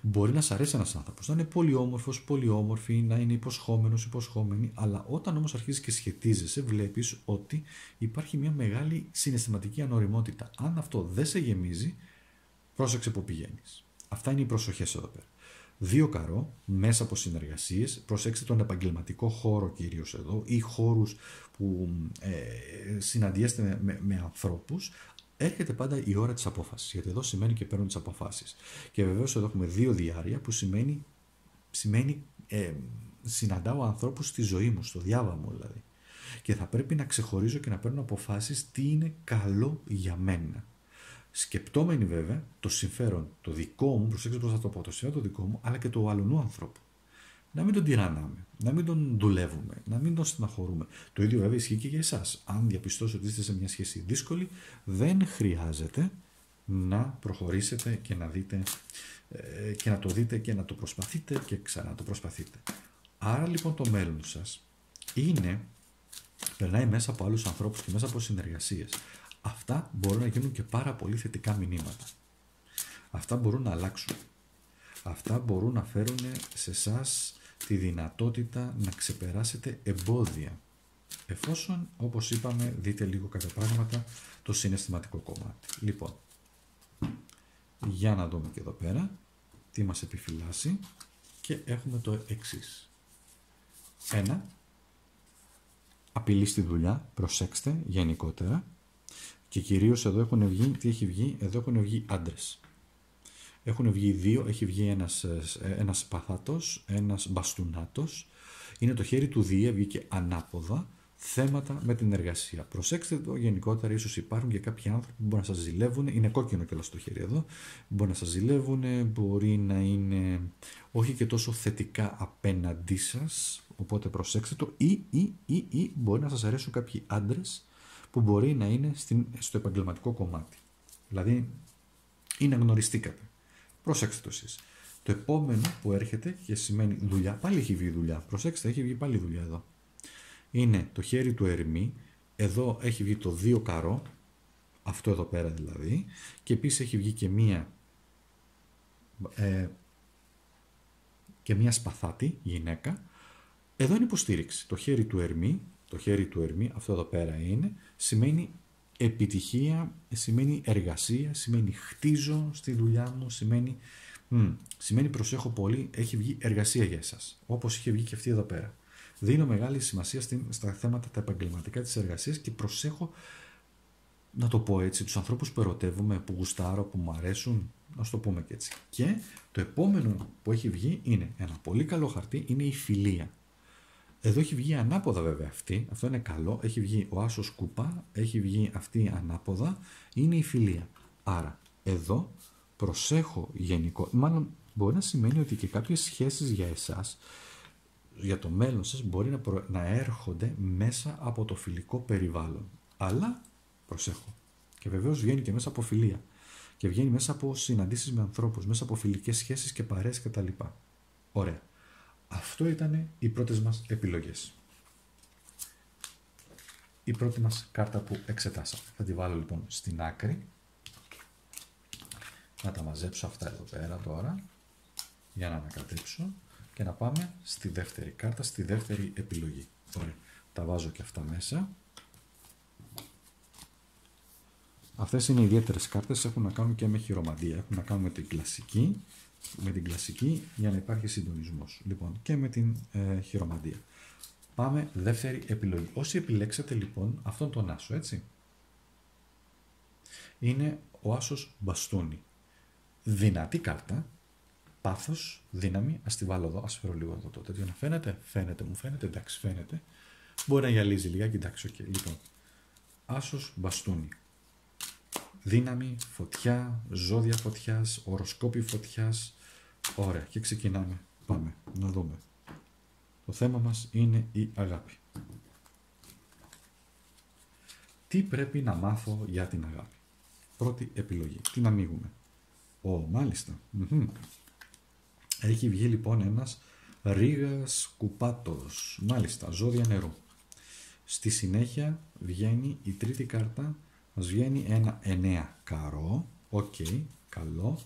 Μπορεί να σ' αρέσει ένας άνθρωπος, να είναι πολύ όμορφος, πολύ όμορφη, να είναι υποσχόμενος, υποσχόμενη, αλλά όταν όμως αρχίζεις και σχετίζεσαι, βλέπεις ότι υπάρχει μια μεγάλη συναισθηματική ανοριμότητα. Αν αυτό δεν σε γεμίζει, πρόσεξε που πηγαίνεις. Αυτά είναι οι προσοχές εδώ πέρα. Δύο καρό, μέσα από συνεργασίες, προσέξτε τον επαγγελματικό χώρο κυρίως εδώ ή χώρους που ε, συναντιέστε με, με, με ανθρώπους, έρχεται πάντα η ώρα της απόφασης, γιατί εδώ σημαίνει και παίρνουν τις αποφάσεις. Και βεβαίως εδώ έχουμε δύο διάρκεια που σημαίνει, σημαίνει ε, συναντάω ανθρώπους στη ζωή μου, στο διάβα μου δηλαδή. Και θα πρέπει να ξεχωρίζω και να παίρνω αποφάσεις τι είναι καλό για μένα. Σκεπτόμενοι βέβαια το συμφέρον το δικό μου, προσέξτε πώς θα το πω, το συμφέρον το δικό μου, αλλά και το αλλονού ανθρώπου να μην τον τυραννάμε, να μην τον δουλεύουμε, να μην τον στεναχωρούμε. Το ίδιο βέβαια ισχύει και για εσάς. Αν διαπιστώσετε ότι είστε σε μια σχέση δύσκολη, δεν χρειάζεται να προχωρήσετε και να δείτε ε, και να το δείτε και να το προσπαθείτε και ξανά το προσπαθείτε. Άρα λοιπόν το μέλλον σας είναι, περνάει μέσα από άλλους ανθρώπους και μέσα από συνεργασίες. Αυτά μπορούν να γίνουν και πάρα πολύ θετικά μηνύματα. Αυτά μπορούν να αλλάξουν. Αυτά μπορούν να φέρουν σε εσάς τη δυνατότητα να ξεπεράσετε εμπόδια. Εφόσον, όπως είπαμε, δείτε λίγο κάποια πράγματα το συναισθηματικό κομμάτι. Λοιπόν, για να δούμε και εδώ πέρα τι μας επιφυλάσσει και έχουμε το εξής. Ένα, απειλή στη δουλειά, προσέξτε γενικότερα και κυρίως εδώ έχουν βγει, τι έχει βγει, εδώ έχουν βγει άντρες. Έχουν βγει δύο, έχει βγει ένας, ε, ένας παθάτος, ένας μπαστούνάτος. Είναι το χέρι του Δία, βγήκε ανάποδα, θέματα με την εργασία. Προσέξτε το γενικότερα, ίσως υπάρχουν και κάποιοι άνθρωποι που μπορεί να σας ζηλεύουν, είναι κόκκινο και στο χέρι εδώ, μπορεί να σας ζηλεύουν, μπορεί να είναι όχι και τόσο θετικά απέναντί σας, οπότε προσέξτε το, ή, ή, ή, ή μπορεί να σας αρέσουν κάποιοι άντρες που μπορεί να είναι στην, στο επαγγελματικό κομμάτι. Δηλαδή, είναι γνωριστήκατε. Προσέξτε το εσείς. Το επόμενο που έρχεται και σημαίνει δουλειά, πάλι έχει βγει δουλειά. Προσέξτε, έχει βγει πάλι δουλειά εδώ. Είναι το χέρι του ερμή, εδώ έχει βγει το δύο καρό, αυτό εδώ πέρα δηλαδή, και επίσης έχει βγει και μία ε, και μία σπαθάτη γυναίκα. Εδώ είναι υποστήριξη. Το χέρι του ερμή, το χέρι του ερμή, αυτό εδώ πέρα είναι, σημαίνει επιτυχία σημαίνει εργασία, σημαίνει χτίζω στη δουλειά μου, σημαίνει, μ, σημαίνει προσέχω πολύ, έχει βγει εργασία για εσάς, όπως είχε βγει και αυτή εδώ πέρα. Δίνω μεγάλη σημασία στην, στα θέματα τα επαγγελματικά της εργασίας και προσέχω να το πω έτσι, τους ανθρώπους που ερωτεύομαι, που γουστάρω, που μου αρέσουν, να το πούμε και έτσι. Και το επόμενο που έχει βγει είναι ένα πολύ καλό χαρτί, είναι η φιλία. Εδώ έχει βγει ανάποδα βέβαια αυτή, αυτό είναι καλό, έχει βγει ο άσος κούπα, έχει βγει αυτή ανάποδα, είναι η φιλία. Άρα, εδώ προσέχω γενικό, μάλλον μπορεί να σημαίνει ότι και κάποιες σχέσεις για εσάς, για το μέλλον σας, μπορεί να, να έρχονται μέσα από το φιλικό περιβάλλον. Αλλά, προσέχω, και βεβαίως βγαίνει και μέσα από φιλία. Και βγαίνει μέσα από συναντήσεις με ανθρώπους, μέσα από φιλικές σχέσεις και παρέες κτλ. Ωραία. Αυτό ήταν οι πρώτες μας επιλογές. Η πρώτη μας κάρτα που εξετάσαμε. Θα τη βάλω λοιπόν στην άκρη. Να τα μαζέψω αυτά εδώ πέρα τώρα. Για να ανακατέψω. Και να πάμε στη δεύτερη κάρτα, στη δεύτερη επιλογή. Ωραία. Τα βάζω και αυτά μέσα. Αυτές είναι ιδιαίτερες κάρτες, έχουν να κάνουν και με χειρομαντία. Έχουν να κάνουν με την κλασική με την κλασική για να υπάρχει συντονισμός. Λοιπόν, και με την ε, χειρομαντία. Πάμε δεύτερη επιλογή. Όσοι επιλέξατε λοιπόν αυτόν τον άσο, έτσι, είναι ο άσος μπαστούνι. Δυνατή κάρτα, πάθος, δύναμη, ας τη βάλω εδώ, ας φέρω λίγο εδώ το τέτοιο να φαίνεται, φαίνεται, μου φαίνεται, εντάξει φαίνεται. Μπορεί να γυαλίζει λιγάκι, εντάξει, οκ. Λοιπόν, άσος μπαστούνι δύναμη, φωτιά, ζώδια φωτιάς, οροσκόπη φωτιάς. Ωραία, και ξεκινάμε. Πάμε να δούμε. Το θέμα μας είναι η αγάπη. Τι πρέπει να μάθω για την αγάπη; Πρώτη επιλογή. Τι να ανοίγουμε. Ω, μάλιστα. Έχει βγει λοιπόν ένας ρίγας κουπάτος. Μάλιστα, ζώδια νερού. Στη συνέχεια βγαίνει η τρίτη κάρτα. Μας βγαίνει ένα εννέα καρό. Οκ, καλό.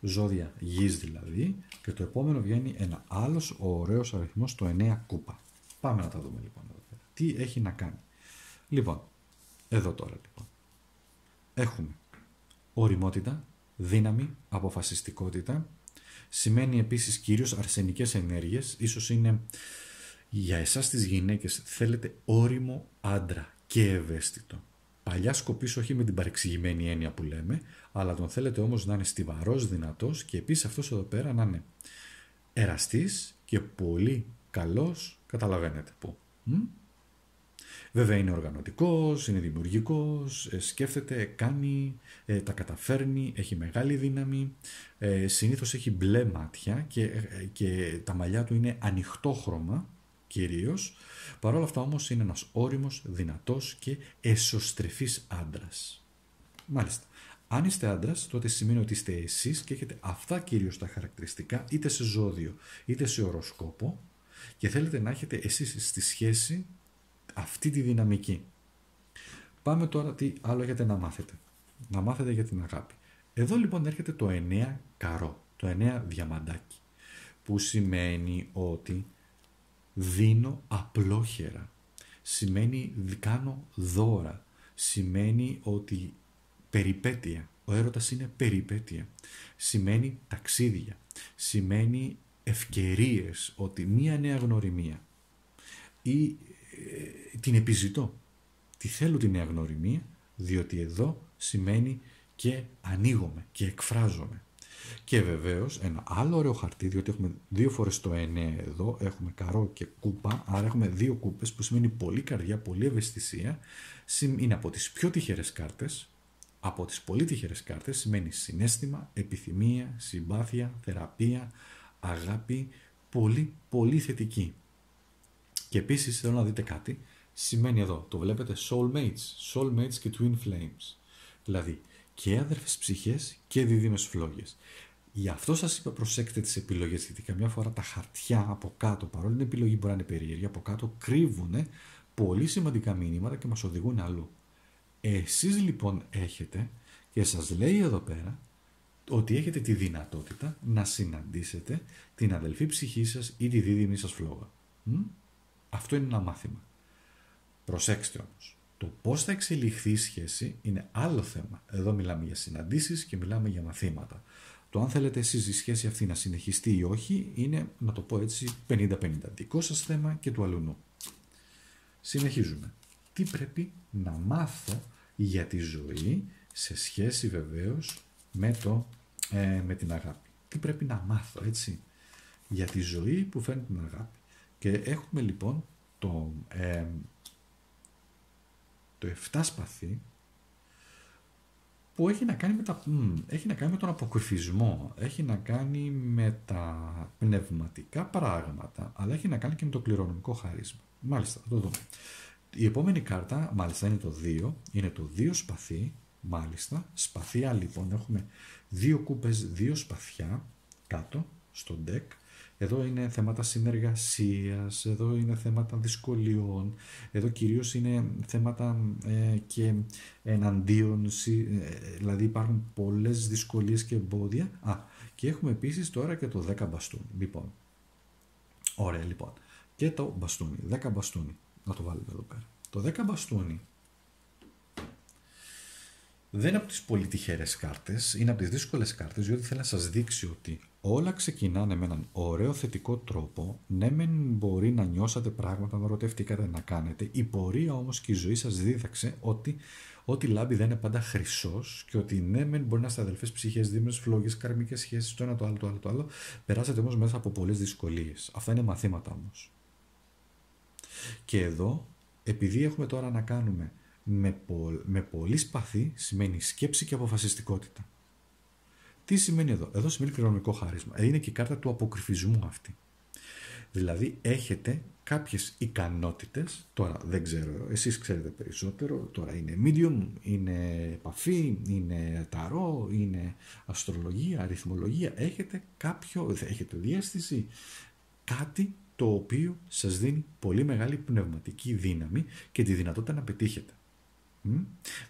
Ζώδια γης δηλαδή. Και το επόμενο βγαίνει ένα άλλος ωραίος αριθμός, το 9 κούπα. Πάμε να τα δούμε λοιπόν εδώ πέρα. Τι έχει να κάνει. Λοιπόν, εδώ τώρα λοιπόν. Έχουμε ωριμότητα, δύναμη, αποφασιστικότητα. Σημαίνει επίσης κυρίως αρσενικές ενέργειες. Ίσως είναι για εσάς τις γυναίκες θέλετε όριμο άντρα και ευαίσθητο. Παλιά σκοπής όχι με την παρεξηγημένη έννοια που λέμε, αλλά τον θέλετε όμως να είναι στιβαρός, δυνατός και επίσης αυτός εδώ πέρα να είναι εραστής και πολύ καλός, καταλαβαίνετε που. Βέβαια είναι οργανωτικός, είναι δημιουργικός, ε, σκέφτεται, κάνει, ε, τα καταφέρνει, έχει μεγάλη δύναμη, ε, συνήθως έχει μπλε μάτια και, και τα μαλλιά του είναι ανοιχτόχρωμα κυρίως. Παρ' όλα αυτά όμως είναι ένας όριμος, δυνατός και εσωστρεφής άντρας. Μάλιστα. Αν είστε άντρας, τότε σημαίνει ότι είστε εσείς και έχετε αυτά κυρίως τα χαρακτηριστικά είτε σε ζώδιο είτε σε οροσκόπο και θέλετε να έχετε εσείς στη σχέση αυτή τη δυναμική. Πάμε τώρα τι άλλο έχετε να μάθετε. Να μάθετε για την αγάπη. Εδώ λοιπόν έρχεται το 9 καρό, το 9 διαμαντάκι, που σημαίνει ότι δίνω απλόχερα. Σημαίνει κάνω δώρα. Σημαίνει ότι περιπέτεια. Ο έρωτας είναι περιπέτεια. Σημαίνει ταξίδια. Σημαίνει ευκαιρίες, ότι μία νέα γνωριμία ή ε, την επιζητώ. Τη θέλω την νέα γνωριμία, διότι εδώ σημαίνει και ανοίγομαι και εκφράζομαι. Και βεβαίως ένα άλλο ωραίο χαρτί, διότι έχουμε δύο φορές το 9 εδώ, έχουμε καρό και κούπα, άρα έχουμε δύο κούπες που σημαίνει πολύ καρδιά, πολύ ευαισθησία. Είναι από τις πιο τυχερές κάρτες. Από τις πολύ τυχερές κάρτες σημαίνει συνέστημα, επιθυμία, συμπάθεια, θεραπεία, αγάπη, πολύ πολύ θετική. Και επίσης θέλω να δείτε κάτι, σημαίνει εδώ, το βλέπετε soulmates, soulmates και twin flames. Δηλαδή και άδερφες ψυχές και δίδυμες φλόγες. Γι' αυτό σας είπα προσέξτε τις επιλογές, γιατί καμιά φορά τα χαρτιά από κάτω, παρόλο την επιλογή μπορεί να είναι περίεργη, από κάτω κρύβουν πολύ σημαντικά μήνυματα και μας οδηγούν αλλού. Εσείς λοιπόν έχετε και σας λέει εδώ πέρα ότι έχετε τη δυνατότητα να συναντήσετε την αδελφή ψυχή σας ή τη δίδυμη σας φλόγα. Αυτό είναι ένα μάθημα. Προσέξτε όμως. Το πώς θα εξελιχθεί η σχέση είναι άλλο θέμα. Εδώ μιλάμε για συναντήσεις και μιλάμε για μαθήματα. Το αν θέλετε εσείς η σχέση αυτή να συνεχιστεί ή όχι είναι, να το πω έτσι, 50-50. Δικό σας θέμα και του αλουνού. Συνεχίζουμε. Τι πρέπει να μάθω για τη ζωή σε σχέση βεβαίως με, το, ε, με την αγάπη. Τι πρέπει να μάθω, έτσι, για τη ζωή που φέρνει την αγάπη. Και έχουμε λοιπόν το, ε, το 7 σπαθί που έχει να κάνει με, τα, έχει να κάνει με τον αποκρυφισμό, έχει να κάνει με τα πνευματικά πράγματα, αλλά έχει να κάνει και με το κληρονομικό χάρισμα. Μάλιστα, θα το δούμε. Η επόμενη κάρτα, μάλιστα, είναι το 2, είναι το 2 σπαθί, μάλιστα. Σπαθιά λοιπόν, έχουμε δύο κούπες, δύο σπαθιά κάτω στο deck εδώ είναι θέματα συνεργασίας, εδώ είναι θέματα δυσκολιών, εδώ κυρίως είναι θέματα ε, και εναντίον, ε, δηλαδή υπάρχουν πολλές δυσκολίες και εμπόδια. Α, και έχουμε επίσης τώρα και το 10 μπαστούνι. Λοιπόν, ωραία λοιπόν. Και το μπαστούνι, 10 μπαστούνι. Να το βάλουμε εδώ πέρα. Το 10 μπαστούνι δεν είναι από τις πολύ τυχερές κάρτες, είναι από τις δύσκολες κάρτες, διότι θέλει να σας δείξει ότι όλα ξεκινάνε με έναν ωραίο θετικό τρόπο. Ναι, μεν μπορεί να νιώσατε πράγματα, να ρωτευτήκατε να κάνετε. Η πορεία όμως και η ζωή σας δίδαξε ότι ότι λάμπει δεν είναι πάντα χρυσός και ότι ναι, μεν μπορεί να είστε αδελφές ψυχές, δίμερε φλόγες, καρμικές σχέσεις, το ένα το άλλο, το άλλο, το άλλο. Περάσατε όμως μέσα από πολλές δυσκολίες. Αυτά είναι μαθήματα όμως. Και εδώ, επειδή έχουμε τώρα να κάνουμε με, με πολύ σπαθή σημαίνει σκέψη και αποφασιστικότητα. Τι σημαίνει εδώ; Εδώ σημαίνει κληρονομικό χάρισμα. Ε, είναι και η κάρτα του αποκρυφισμού αυτή. Δηλαδή έχετε κάποιες ικανότητες, τώρα δεν ξέρω, εσείς ξέρετε περισσότερο, τώρα είναι medium, είναι επαφή, είναι ταρό, είναι αστρολογία, αριθμολογία, έχετε κάποιο, έχετε διέστηση, κάτι το οποίο σας δίνει πολύ μεγάλη πνευματική δύναμη και τη δυνατότητα να πετύχετε.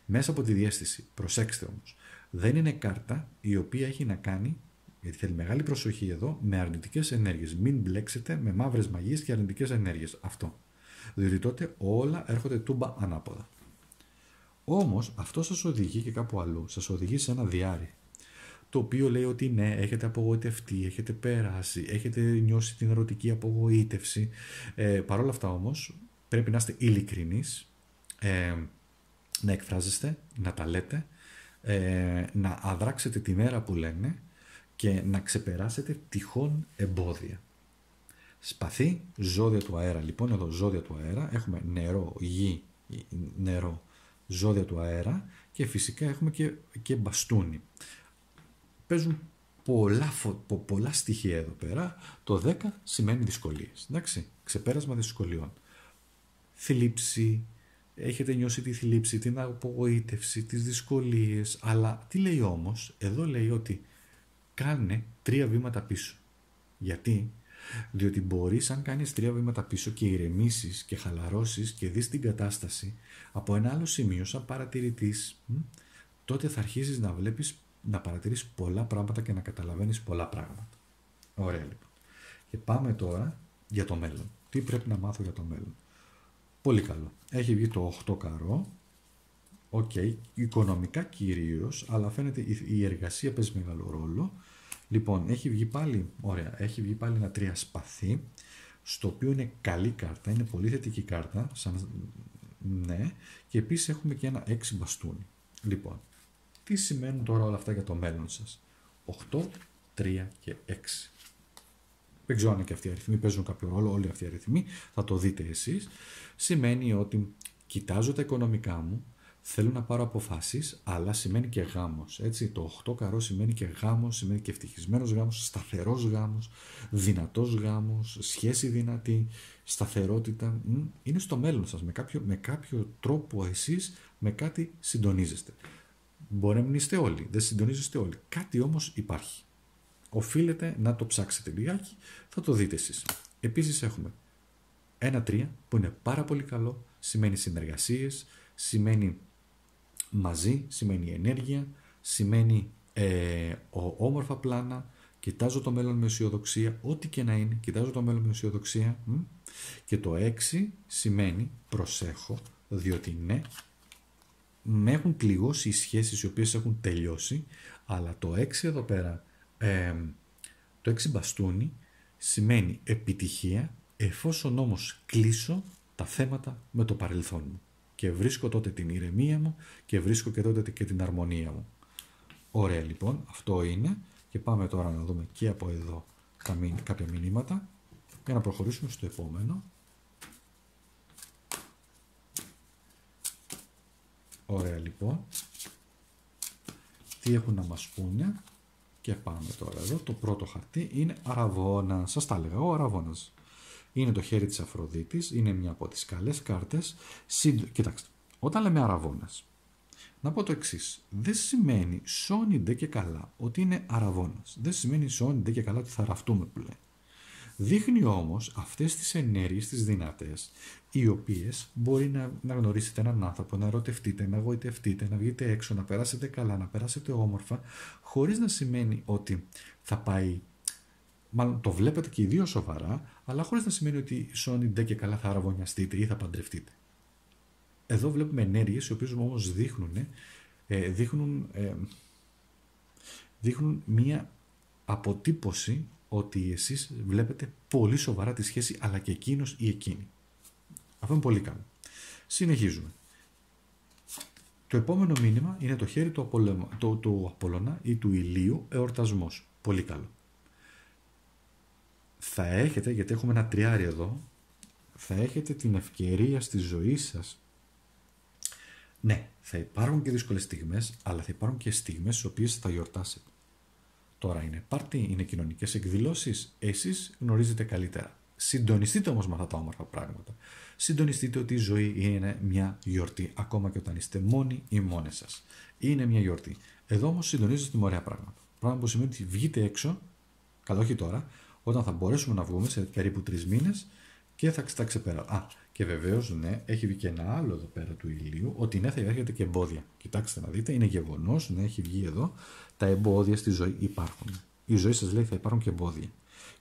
Μέσα από τη διέστηση, προσέξτε όμως, δεν είναι κάρτα η οποία έχει να κάνει γιατί θέλει μεγάλη προσοχή εδώ με αρνητικές ενέργειες. Μην μπλέξετε με μαύρες μαγείες και αρνητικές ενέργειες. Αυτό. Διότι τότε όλα έρχονται τούμπα ανάποδα. Όμως αυτό σας οδηγεί και κάπου αλλού. Σας οδηγεί σε ένα διάρρη. Το οποίο λέει ότι ναι, έχετε απογοητευτεί, έχετε περάσει, έχετε νιώσει την ερωτική απογοήτευση. Ε, Παρ' όλα αυτά όμως πρέπει να είστε ειλικρινείς, ε, να εκφράζεστε, να τα λέτε, ε, να αδράξετε τη μέρα που λένε και να ξεπεράσετε τυχόν εμπόδια. Σπαθί, ζώδια του αέρα. Λοιπόν, εδώ ζώδια του αέρα έχουμε νερό, γη, νερό, ζώδια του αέρα και φυσικά έχουμε και, και μπαστούνι. Παίζουν πολλά, πολλά στοιχεία εδώ πέρα. Το 10 σημαίνει δυσκολίες. Εντάξει, ξεπέρασμα δυσκολιών. Θλίψη, έχετε νιώσει τη θλίψη, την απογοήτευση, τις δυσκολίες. Αλλά τι λέει όμως, εδώ λέει ότι κάνε τρία βήματα πίσω. Γιατί; Διότι μπορείς αν κάνεις τρία βήματα πίσω και ηρεμήσεις και χαλαρώσεις και δεις την κατάσταση από ένα άλλο σημείο σαν παρατηρητής, τότε θα αρχίσεις να βλέπεις, να παρατηρείς πολλά πράγματα και να καταλαβαίνεις πολλά πράγματα. Ωραία λοιπόν. Και πάμε τώρα για το μέλλον. Τι πρέπει να μάθω για το μέλλον; Πολύ καλό. Έχει βγει το 8 καρό. OK, okay. οικονομικά κυρίως, αλλά φαίνεται η εργασία παίζει μεγάλο ρόλο. Λοιπόν, έχει βγει πάλι, ωραία, έχει βγει πάλι ένα τρία σπαθί, στο οποίο είναι καλή κάρτα, είναι πολύ θετική κάρτα, σαν, ναι, και επίσης έχουμε και ένα έξι μπαστούνι. Λοιπόν, τι σημαίνουν τώρα όλα αυτά για το μέλλον σας; 8, 3 και 6. Δεν ξέρω αν και αυτοί οι αριθμοί παίζουν κάποιο ρόλο, όλοι αυτοί οι αριθμοί, θα το δείτε εσείς. Σημαίνει ότι κοιτάζω τα οικονομικά μου, θέλω να πάρω αποφάσεις, αλλά σημαίνει και γάμος. Το 8 καρό σημαίνει και γάμος, σημαίνει και ευτυχισμένος γάμος, σταθερός γάμος, δυνατός γάμος, σχέση δυνατή, σταθερότητα. Είναι στο μέλλον σας. Με κάποιο, με κάποιο τρόπο εσείς με κάτι συντονίζεστε. Μπορεί να μην είστε όλοι, δεν συντονίζεστε όλοι. Κάτι όμως υπάρχει. Οφείλετε να το ψάξετε λιγάκι, θα το δείτε εσείς. Επίσης έχουμε ένα τρία που είναι πάρα πολύ καλό, σημαίνει συνεργασίες, σημαίνει μαζί σημαίνει ενέργεια, σημαίνει ε, ο, όμορφα πλάνα, κοιτάζω το μέλλον με αισιοδοξία, ό,τι και να είναι, κοιτάζω το μέλλον με αισιοδοξία. Και το 6 σημαίνει προσέχω, διότι ναι, με έχουν πληγώσει οι σχέσεις οι οποίες έχουν τελειώσει, αλλά το 6 εδώ πέρα, ε, το 6 μπαστούνι, σημαίνει επιτυχία, εφόσον όμως κλείσω τα θέματα με το παρελθόν μου και βρίσκω τότε την ηρεμία μου και βρίσκω και τότε και την αρμονία μου. Ωραία λοιπόν, αυτό είναι και πάμε τώρα να δούμε και από εδώ τα κάποια μηνύματα για να προχωρήσουμε στο επόμενο. Ωραία λοιπόν. Τι έχουν να μας πούνε; Και πάμε τώρα εδώ. Το πρώτο χαρτί είναι αραβόνα. Σας τα έλεγα, ο αραβόνας είναι το χέρι της Αφροδίτης, είναι μια από τις καλές κάρτες. Κοιτάξτε, όταν λέμε αραβώνας, να πω το εξής. Δεν σημαίνει σώνιντε και καλά ότι είναι αραβώνας. Δεν σημαίνει σώνιντε και καλά ότι θα ραφτούμε που λέει. Δείχνει όμως αυτές τις ενέργειες, τις δυνατές, οι οποίες μπορεί να, να γνωρίσετε έναν άνθρωπο, να ερωτευτείτε, να γοητευτείτε, να βγείτε έξω, να περάσετε καλά, να περάσετε όμορφα, χωρίς να σημαίνει ότι θα πάει Μάλλον το βλέπετε και οι δύο σοβαρά, αλλά χωρίς να σημαίνει ότι Sony ντε και καλά θα αραβωνιαστείτε ή θα παντρευτείτε. Εδώ βλέπουμε ενέργειες οι οποίες όμως δείχνουν, ε, δείχνουν, ε, δείχνουν μία αποτύπωση ότι εσείς βλέπετε πολύ σοβαρά τη σχέση αλλά και εκείνος ή εκείνη. Αυτό είναι πολύ καλό. Συνεχίζουμε. Το επόμενο μήνυμα είναι το χέρι του, Απολέμα, το, του Απόλλωνα ή του ηλίου εορτασμός. Πολύ καλό θα έχετε, γιατί έχουμε ένα τριάρι εδώ, θα έχετε την ευκαιρία στη ζωή σας. Ναι, θα υπάρχουν και δύσκολες στιγμές, αλλά θα υπάρχουν και στιγμές στις οποίες θα γιορτάσετε. Τώρα είναι πάρτι, είναι κοινωνικές εκδηλώσεις, εσείς γνωρίζετε καλύτερα. Συντονιστείτε όμως με αυτά τα όμορφα πράγματα. Συντονιστείτε ότι η ζωή είναι μια γιορτή, ακόμα και όταν είστε μόνοι ή μόνες σας. Είναι μια γιορτή. Εδώ όμως συντονίζετε με ωραία πράγματα. Πράγμα που σημαίνει ότι βγείτε έξω, καλά όχι τώρα, όταν θα μπορέσουμε να βγούμε σε περίπου τρεις μήνες και θα τα ξεπεράσουμε. Α, και βεβαίως, ναι, έχει βγει και ένα άλλο εδώ πέρα του ηλίου, ότι ναι, θα έρχεται και εμπόδια. Κοιτάξτε να δείτε, είναι γεγονός, ναι, έχει βγει εδώ. Τα εμπόδια στη ζωή υπάρχουν. Η ζωή σας λέει θα υπάρχουν και εμπόδια.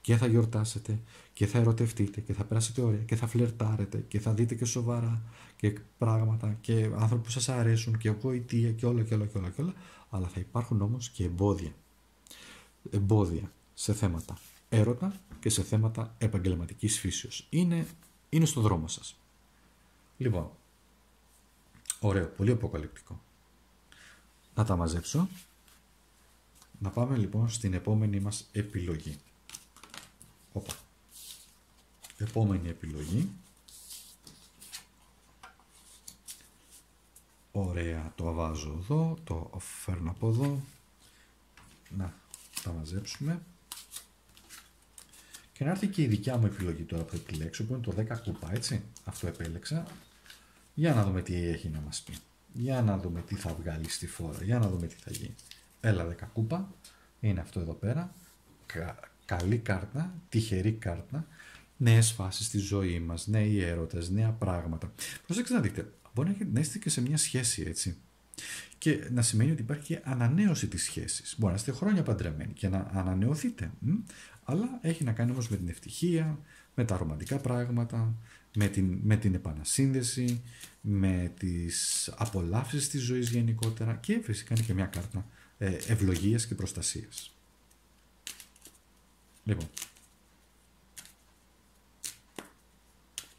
Και θα γιορτάσετε και θα ερωτευτείτε και θα περάσετε ωραία και θα φλερτάρετε και θα δείτε και σοβαρά και πράγματα και άνθρωποι που σας αρέσουν και γοητεία και όλα και όλα και όλα και όλα. Αλλά θα υπάρχουν όμως και εμπόδια. Εμπόδια σε θέματα έρωτα και σε θέματα επαγγελματικής φύσεως. Είναι, είναι στο δρόμο σας. Λοιπόν, ωραίο, πολύ αποκαλυπτικό. Να τα μαζέψω. Να πάμε λοιπόν στην επόμενη μας επιλογή. Οπα. Επόμενη επιλογή. Ωραία, το βάζω εδώ, το φέρνω από εδώ. Να, τα μαζέψουμε. Και να έρθει και η δικιά μου επιλογή τώρα που θα επιλέξω, που είναι το 10 κούπα, έτσι. Αυτό επέλεξα. Για να δούμε τι έχει να μας πει. Για να δούμε τι θα βγάλει στη φόρα. Για να δούμε τι θα γίνει. Έλα 10 κούπα. Είναι αυτό εδώ πέρα. Καλή κάρτα, τυχερή κάρτα. Νέες φάσεις στη ζωή μας, νέοι έρωτες, νέα πράγματα. Προσέξτε να δείτε, μπορεί να είστε και σε μια σχέση έτσι. Και να σημαίνει ότι υπάρχει και ανανέωση της σχέσης. Μπορεί να είστε χρόνια παντρεμένοι και να ανανεωθείτε αλλά έχει να κάνει όμως με την ευτυχία, με τα ρομαντικά πράγματα, με την, με την επανασύνδεση, με τις απολαύσεις της ζωής γενικότερα και φυσικά είναι και μια κάρτα ε, ευλογίας και προστασίας. Λοιπόν,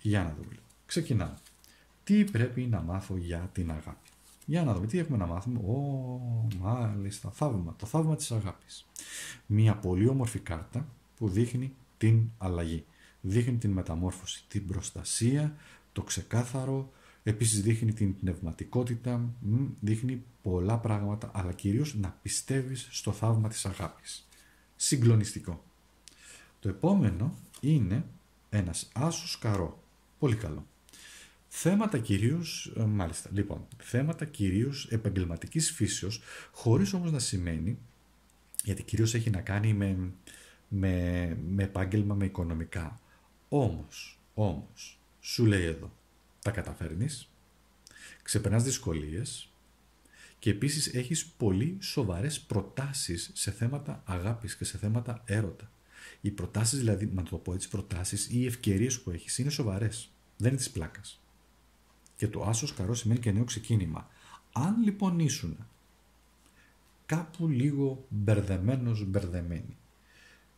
για να δούμε. Ξεκινάμε. Τι πρέπει να μάθω για την αγάπη; Για να δούμε τι έχουμε να μάθουμε; Ω, μάλιστα, θαύμα. Το θαύμα της αγάπης. Μια πολύ όμορφη κάρτα που δείχνει την αλλαγή. Δείχνει την μεταμόρφωση, την προστασία, το ξεκάθαρο, επίσης δείχνει την πνευματικότητα, δείχνει πολλά πράγματα, αλλά κυρίως να πιστεύεις στο θαύμα της αγάπης. Συγκλονιστικό. Το επόμενο είναι ένας άσος καρό. Πολύ καλό. Θέματα κυρίως, ε, μάλιστα, λοιπόν, θέματα κυρίως επαγγελματικής φύσεως, χωρίς όμως να σημαίνει, γιατί κυρίως έχει να κάνει με με, με επάγγελμα, με οικονομικά. Όμως, όμως, σου λέει εδώ, τα καταφέρνεις, ξεπερνάς δυσκολίες και επίσης έχεις πολύ σοβαρές προτάσεις σε θέματα αγάπης και σε θέματα έρωτα. Οι προτάσεις, δηλαδή, να το πω έτσι, προτάσεις ή οι ευκαιρίες που έχεις είναι σοβαρές. Δεν είναι της πλάκας. Και το άσος καρό σημαίνει και νέο ξεκίνημα. Αν λοιπόν ήσουν κάπου λίγο μπερδεμένος, μπερδεμένη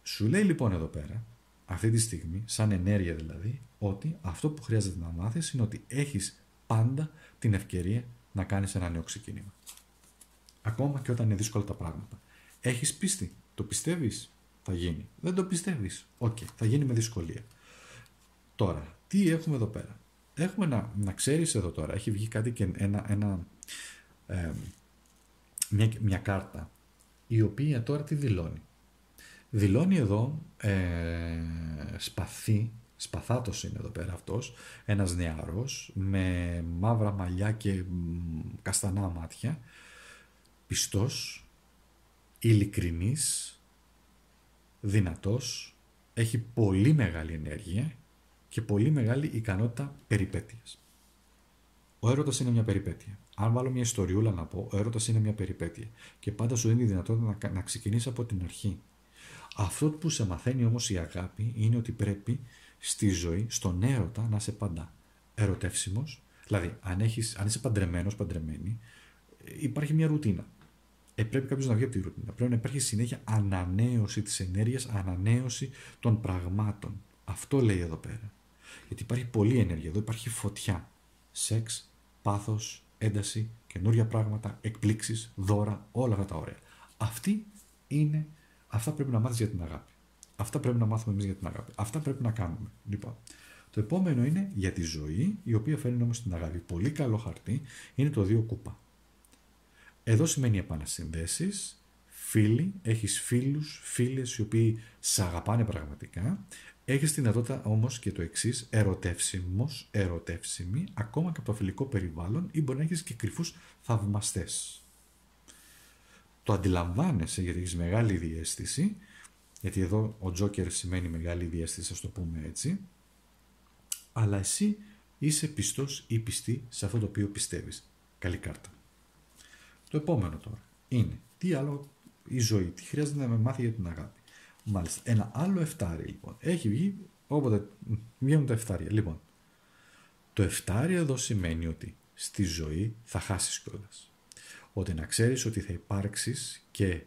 σου λέει λοιπόν εδώ πέρα, αυτή τη στιγμή, σαν ενέργεια δηλαδή, ότι αυτό που χρειάζεται να μάθεις είναι ότι έχεις πάντα την ευκαιρία να κάνεις ένα νέο ξεκίνημα. Ακόμα και όταν είναι δύσκολα τα πράγματα. Έχεις πίστη, το πιστεύεις, θα γίνει. Δεν το πιστεύεις, οκ, θα γίνει με δυσκολία. Τώρα, τι έχουμε εδώ πέρα; Έχουμε να, να ξέρεις εδώ τώρα, έχει βγει κάτι και ένα, ένα, μια, μια κάρτα, η οποία τώρα τι δηλώνει; Δηλώνει εδώ ε, σπαθί, σπαθάτος είναι εδώ πέρα αυτός, ένας νεαρός με μαύρα μαλλιά και καστανά μάτια, πιστός, ειλικρινής, δυνατός, έχει πολύ μεγάλη ενέργεια και πολύ μεγάλη ικανότητα περιπέτειας. Ο έρωτας είναι μια περιπέτεια. Αν βάλω μια ιστοριούλα να πω, ο έρωτας είναι μια περιπέτεια. Και πάντα σου δίνει τη δυνατότητα να, να ξεκινήσεις από την αρχή. Αυτό που σε μαθαίνει όμως η αγάπη είναι ότι πρέπει στη ζωή, στον έρωτα να είσαι πάντα ερωτεύσιμος. Δηλαδή, αν, έχεις, αν είσαι παντρεμένος, παντρεμένη, υπάρχει μια ρουτίνα. Ε, πρέπει κάποιος να βγει από τη ρουτίνα. Πρέπει να υπάρχει συνέχεια ανανέωση της ενέργειας, ανανέωση των πραγμάτων. Αυτό λέει εδώ πέρα. Γιατί υπάρχει πολλή ενέργεια. Εδώ υπάρχει φωτιά. Σεξ, πάθος, ένταση, καινούργια πράγματα, εκπλήξεις, δώρα, όλα αυτά τα ωραία. Αυτή είναι Αυτά πρέπει να μάθεις για την αγάπη. Αυτά πρέπει να μάθουμε εμείς για την αγάπη. Αυτά πρέπει να κάνουμε. Λοιπόν, το επόμενο είναι για τη ζωή, η οποία φέρνει όμως την αγάπη. Πολύ καλό χαρτί είναι το δύο κούπα. Εδώ σημαίνει επανασυνδέσεις, φίλοι, έχεις φίλους, φίλες οι οποίοι σε αγαπάνε πραγματικά, Έχεις τη δυνατότητα όμως και το εξής, ερωτεύσιμος, ερωτεύσιμη, ακόμα και από το φιλικό περιβάλλον ή μπορεί να έχεις και κρυφούς θαυμαστές. Το αντιλαμβάνεσαι γιατί έχεις μεγάλη διέστηση, γιατί εδώ ο Τζόκερ σημαίνει μεγάλη διέστηση, ας το πούμε έτσι, αλλά εσύ είσαι πιστός ή πιστή σε αυτό το οποίο πιστεύεις. Καλή κάρτα. Το επόμενο τώρα είναι τι άλλο η ζωή, τι χρειάζεται να με μάθει για την αγάπη. Μάλιστα, ένα άλλο εφτάρι λοιπόν. Έχει βγει, όποτε βγαίνουν τα εφτάρια. Λοιπόν, το εφτάρι εδώ σημαίνει ότι στη ζωή θα χάσεις κιόλας. Ότι να ξέρεις ότι θα υπάρξεις και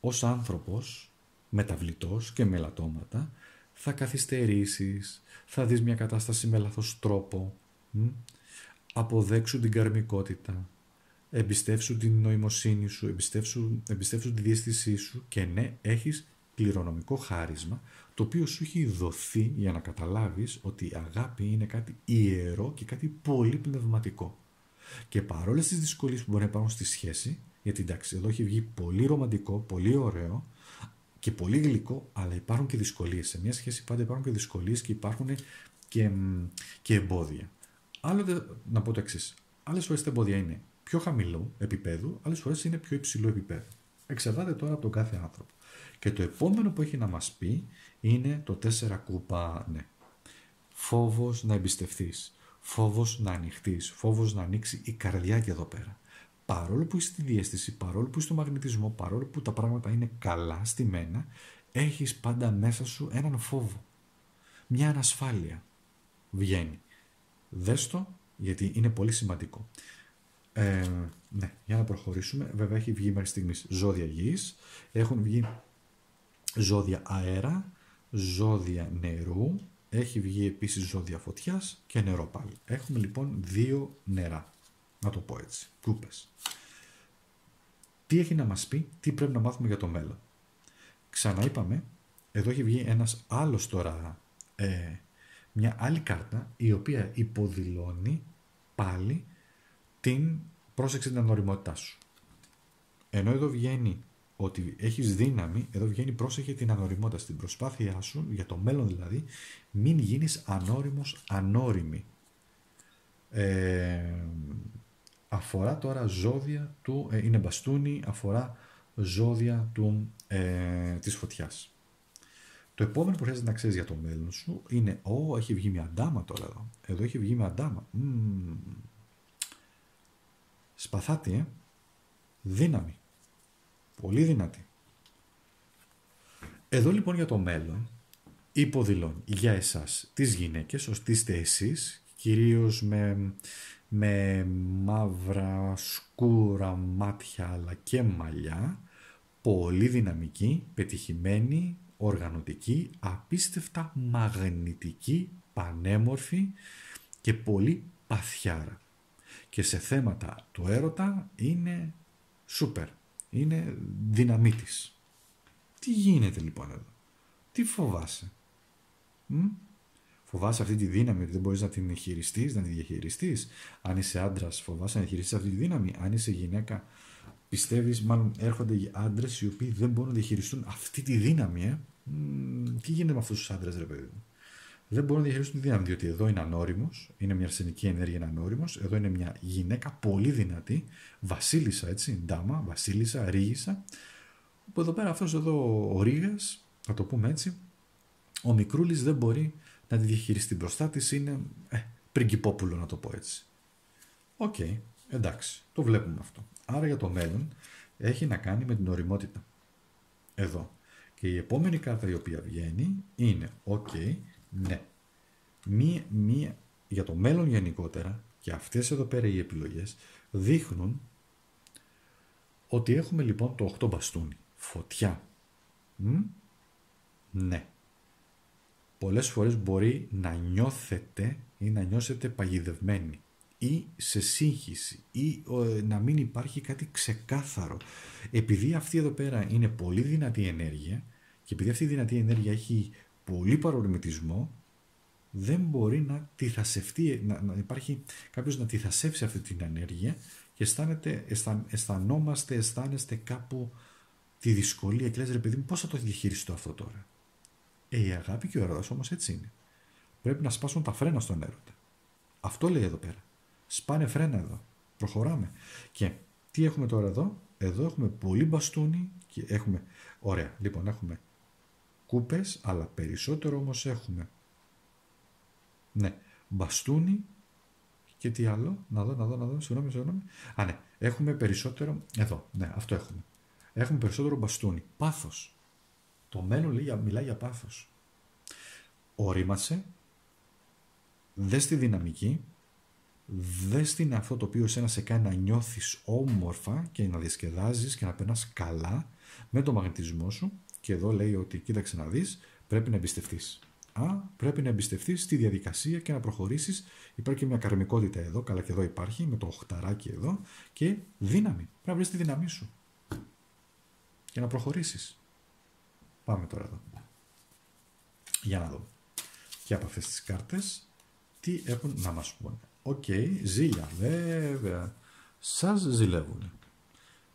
ως άνθρωπος μεταβλητός και με λατώματα θα καθυστερήσεις, θα δεις μια κατάσταση με λάθος τρόπο, αποδέξου την καρμικότητα, εμπιστεύσου την νοημοσύνη σου, εμπιστεύσου, εμπιστεύσου τη διέστησή σου και ναι, έχεις κληρονομικό χάρισμα το οποίο σου έχει δοθεί για να καταλάβεις ότι η αγάπη είναι κάτι ιερό και κάτι πολύ πνευματικό. Και παρόλες τις δυσκολίες που μπορεί να υπάρχουν στη σχέση, γιατί εντάξει εδώ έχει βγει πολύ ρομαντικό, πολύ ωραίο και πολύ γλυκό, αλλά υπάρχουν και δυσκολίες. Σε μια σχέση πάντα υπάρχουν και δυσκολίες και υπάρχουν και, και εμπόδια. Άλλοτε, να πω το εξής. Άλλες φορές τα εμπόδια είναι πιο χαμηλό επίπεδο, άλλες φορές είναι πιο υψηλό επίπεδο. Εξαρτάται τώρα από τον κάθε άνθρωπο. Και το επόμενο που έχει να μας πει είναι το 4 κούπα, ναι. Φόβος να εμπιστευτείς, φόβος να ανοιχτείς, φόβος να ανοίξει η καρδιά και εδώ πέρα. Παρόλο που είσαι στη διέστηση, παρόλο που είσαι στο μαγνητισμό, παρόλο που τα πράγματα είναι καλά στημένα, έχεις πάντα μέσα σου έναν φόβο. Μια ανασφάλεια βγαίνει. Δες το, γιατί είναι πολύ σημαντικό. Ε, ναι, για να προχωρήσουμε. Βέβαια έχει βγει μέχρι στιγμής ζώδια γης, έχουν βγει ζώδια αέρα, ζώδια νερού, έχει βγει επίσης ζώδια φωτιάς και νερό πάλι. Έχουμε λοιπόν δύο νερά, να το πω έτσι, κούπες. Τι έχει να μας πει, τι πρέπει να μάθουμε για το μέλλον. Ξαναείπαμε, εδώ έχει βγει ένας άλλος τώρα, ε, μια άλλη κάρτα η οποία υποδηλώνει πάλι την πρόσεξε την ανοριμότητά σου. Ενώ εδώ βγαίνει ότι έχεις δύναμη, εδώ βγαίνει πρόσεχε την ανοριμότητα στην προσπάθειά σου, για το μέλλον δηλαδή, μην γίνεις ανώριμος, ανώριμη. Ε, αφορά τώρα ζώδια του, ε, είναι μπαστούνι, αφορά ζώδια του, ε, της φωτιάς. Το επόμενο που χρειάζεται να ξέρεις για το μέλλον σου είναι, Ω, έχει βγει μια ντάμα τώρα εδώ. Εδώ έχει βγει μια ντάμα. Σπαθάτη, ε. Δύναμη. Πολύ δυνατή. Εδώ λοιπόν για το μέλλον υποδηλώνει για εσάς τις γυναίκες, ώστε είστε εσείς, κυρίως με, με μαύρα σκούρα μάτια αλλά και μαλλιά, πολύ δυναμική, πετυχημένη, οργανωτική, απίστευτα μαγνητική, πανέμορφη και πολύ παθιάρα. Και σε θέματα του έρωτα είναι σούπερ είναι δυναμίτης. Τι γίνεται λοιπόν εδώ; Τι φοβάσαι; Μ; Φοβάσαι αυτή τη δύναμη ότι δεν μπορείς να την χειριστείς, να την διαχειριστείς. Αν είσαι άντρας φοβάσαι να χειριστείς αυτή τη δύναμη. Αν είσαι γυναίκα πιστεύεις, μάλλον έρχονται οι άντρες οι οποίοι δεν μπορούν να διαχειριστούν αυτή τη δύναμη. Ε; τι γίνεται με αυτούς τους άντρες ρε παιδί μου; Δεν μπορούν να διαχειριστούν τη δύναμη, διότι εδώ είναι ανώριμος, είναι μια αρσενική ενέργεια, είναι ανώριμος. Εδώ είναι μια γυναίκα πολύ δυνατή, βασίλισσα έτσι, ντάμα, βασίλισσα, ρήγισσα. Που εδώ πέρα αυτός εδώ ο Ρήγας, να το πούμε έτσι, ο Μικρούλης δεν μπορεί να τη διαχειριστεί. Μπροστά της είναι ε, πριγκιπόπουλο, να το πω έτσι. Οκ, εντάξει, το βλέπουμε αυτό. Άρα για το μέλλον έχει να κάνει με την ωριμότητα. Εδώ. Και η επόμενη κάρτα η οποία βγαίνει είναι, οκ, ναι. Μία, μία, για το μέλλον γενικότερα και αυτές εδώ πέρα οι επιλογές δείχνουν ότι έχουμε λοιπόν το 8 μπαστούνι. Φωτιά. Μ; Ναι. Πολλές φορές μπορεί να νιώθετε ή να νιώσετε παγιδευμένοι ή σε σύγχυση ή να μην υπάρχει κάτι ξεκάθαρο. Επειδή αυτή εδώ πέρα είναι πολύ δυνατή ενέργεια και επειδή αυτή η δυνατή ενέργεια έχει πολύ παρορμητισμό δεν μπορεί να τυθασευτεί, να, να υπάρχει κάποιος να τυθασεύσει αυτή την ενέργεια και αισθάνεται, αισθαν, αισθανόμαστε, αισθάνεστε κάπου τη δυσκολία και λες ρε παιδί μου πώς θα το διαχειριστώ αυτό τώρα; Ε, η αγάπη και ο έρωτας όμως έτσι είναι. Πρέπει να σπάσουν τα φρένα στον έρωτα. Αυτό λέει εδώ πέρα. Σπάνε φρένα εδώ. Προχωράμε. Και τι έχουμε τώρα εδώ; Εδώ έχουμε πολύ μπαστούνι και έχουμε... Ωραία. Λοιπόν, έχουμε κούπες, αλλά περισσότερο όμως έχουμε... Ναι, μπαστούνι και τι άλλο. Να δω, να δω, να δω. Συγγνώμη, συγγνώμη. Α, ναι. Έχουμε περισσότερο... Εδώ. Ναι, αυτό έχουμε. Έχουμε περισσότερο μπαστούνι. Πάθος. Το μέλλον λέει, μιλάει για πάθος. Ορίμασε. Δες τη δυναμική δες την αυτό το οποίο εσένα σε κάνει να νιώθεις όμορφα και να διασκεδάζεις και να περνάς καλά με το μαγνητισμό σου και εδώ λέει ότι κοίταξε να δεις πρέπει να εμπιστευτείς. Α, πρέπει να εμπιστευτείς στη διαδικασία και να προχωρήσεις. Υπάρχει και μια καρμικότητα εδώ, καλά και εδώ υπάρχει, με το οχταράκι εδώ και δύναμη. Πρέπει να βρεις τη δύναμή σου και να προχωρήσεις. Πάμε τώρα εδώ. Για να δούμε. Και από αυτές τις κάρτες τι έχουν να μας πούνε. OK, okay, ζήλια, βέβαια. Σας ζηλεύουν.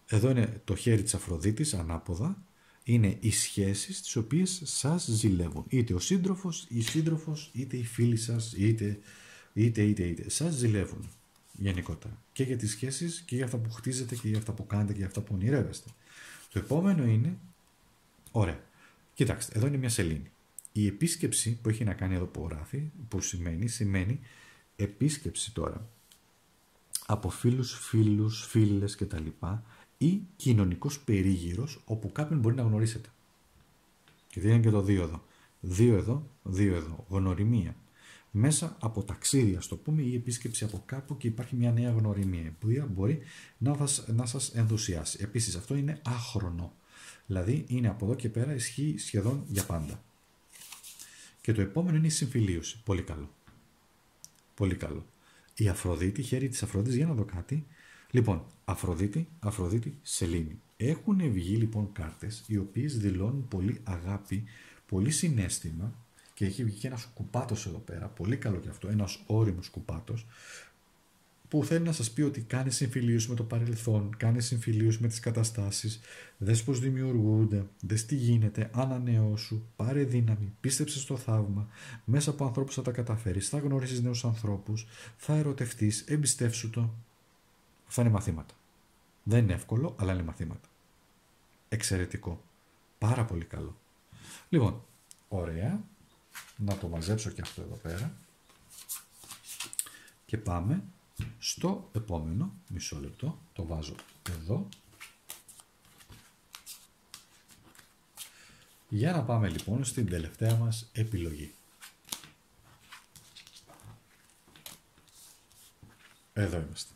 Εδώ είναι το χέρι της Αφροδίτης, ανάποδα. Είναι οι σχέσεις τις οποίες σας ζηλεύουν. Είτε ο σύντροφος, η σύντροφος, είτε οι φίλοι σας, είτε, είτε, είτε, είτε. Σας ζηλεύουν γενικότερα. Και για τις σχέσεις και για αυτά που χτίζετε και για αυτά που κάνετε και για αυτά που ονειρεύεστε. Το επόμενο είναι, ωραία, κοιτάξτε, εδώ είναι μια σελήνη. Η επίσκεψη που έχει να κάνει εδώ που γράφει, που σημαίνει, σημαίνει επίσκεψη τώρα από φίλους, φίλους, φίλες κτλ. Ή κοινωνικός περίγυρος όπου κάποιον μπορεί να γνωρίσετε. Και είναι και το δύο εδώ. Δύο εδώ, δύο εδώ. Γνωριμία. Μέσα από ταξίδια, στο πούμε, ή επίσκεψη από κάπου και υπάρχει μια νέα γνωριμία που μπορεί να, σας, να σας ενθουσιάσει. Επίσης αυτό είναι άχρονο. Δηλαδή είναι από εδώ και πέρα ισχύει σχεδόν για πάντα. Και το επόμενο είναι η συμφιλίωση. Πολύ καλό. Πολύ καλό. Η Αφροδίτη, χέρι της Αφροδίτης, για να δω κάτι. Λοιπόν, Αφροδίτη, Αφροδίτη, Σελήνη. Έχουν βγει λοιπόν κάρτες οι οποίες δηλώνουν πολύ αγάπη, πολύ συνέστημα και έχει βγει και ένας κουπάτος εδώ πέρα, πολύ καλό και αυτό, ένας όριμος κουπάτος που θέλει να σας πει ότι κάνει συμφιλίωση με το παρελθόν, κάνει συμφιλίωση με τις καταστάσεις, δες πώς δημιουργούνται, δες τι γίνεται, ανανεώσου, πάρε δύναμη, πίστεψε στο θαύμα, μέσα από ανθρώπους θα τα καταφέρεις, θα γνωρίσεις νέους ανθρώπους, θα ερωτευτείς, εμπιστεύσου το. Αυτά είναι μαθήματα. Δεν είναι εύκολο, αλλά είναι μαθήματα. Εξαιρετικό. Πάρα πολύ καλό. Λοιπόν, ωραία. Να το μαζέψω και αυτό εδώ πέρα. Και πάμε στο επόμενο, μισό λεπτό, το βάζω εδώ. Για να πάμε λοιπόν στην τελευταία μας επιλογή. Εδώ είμαστε.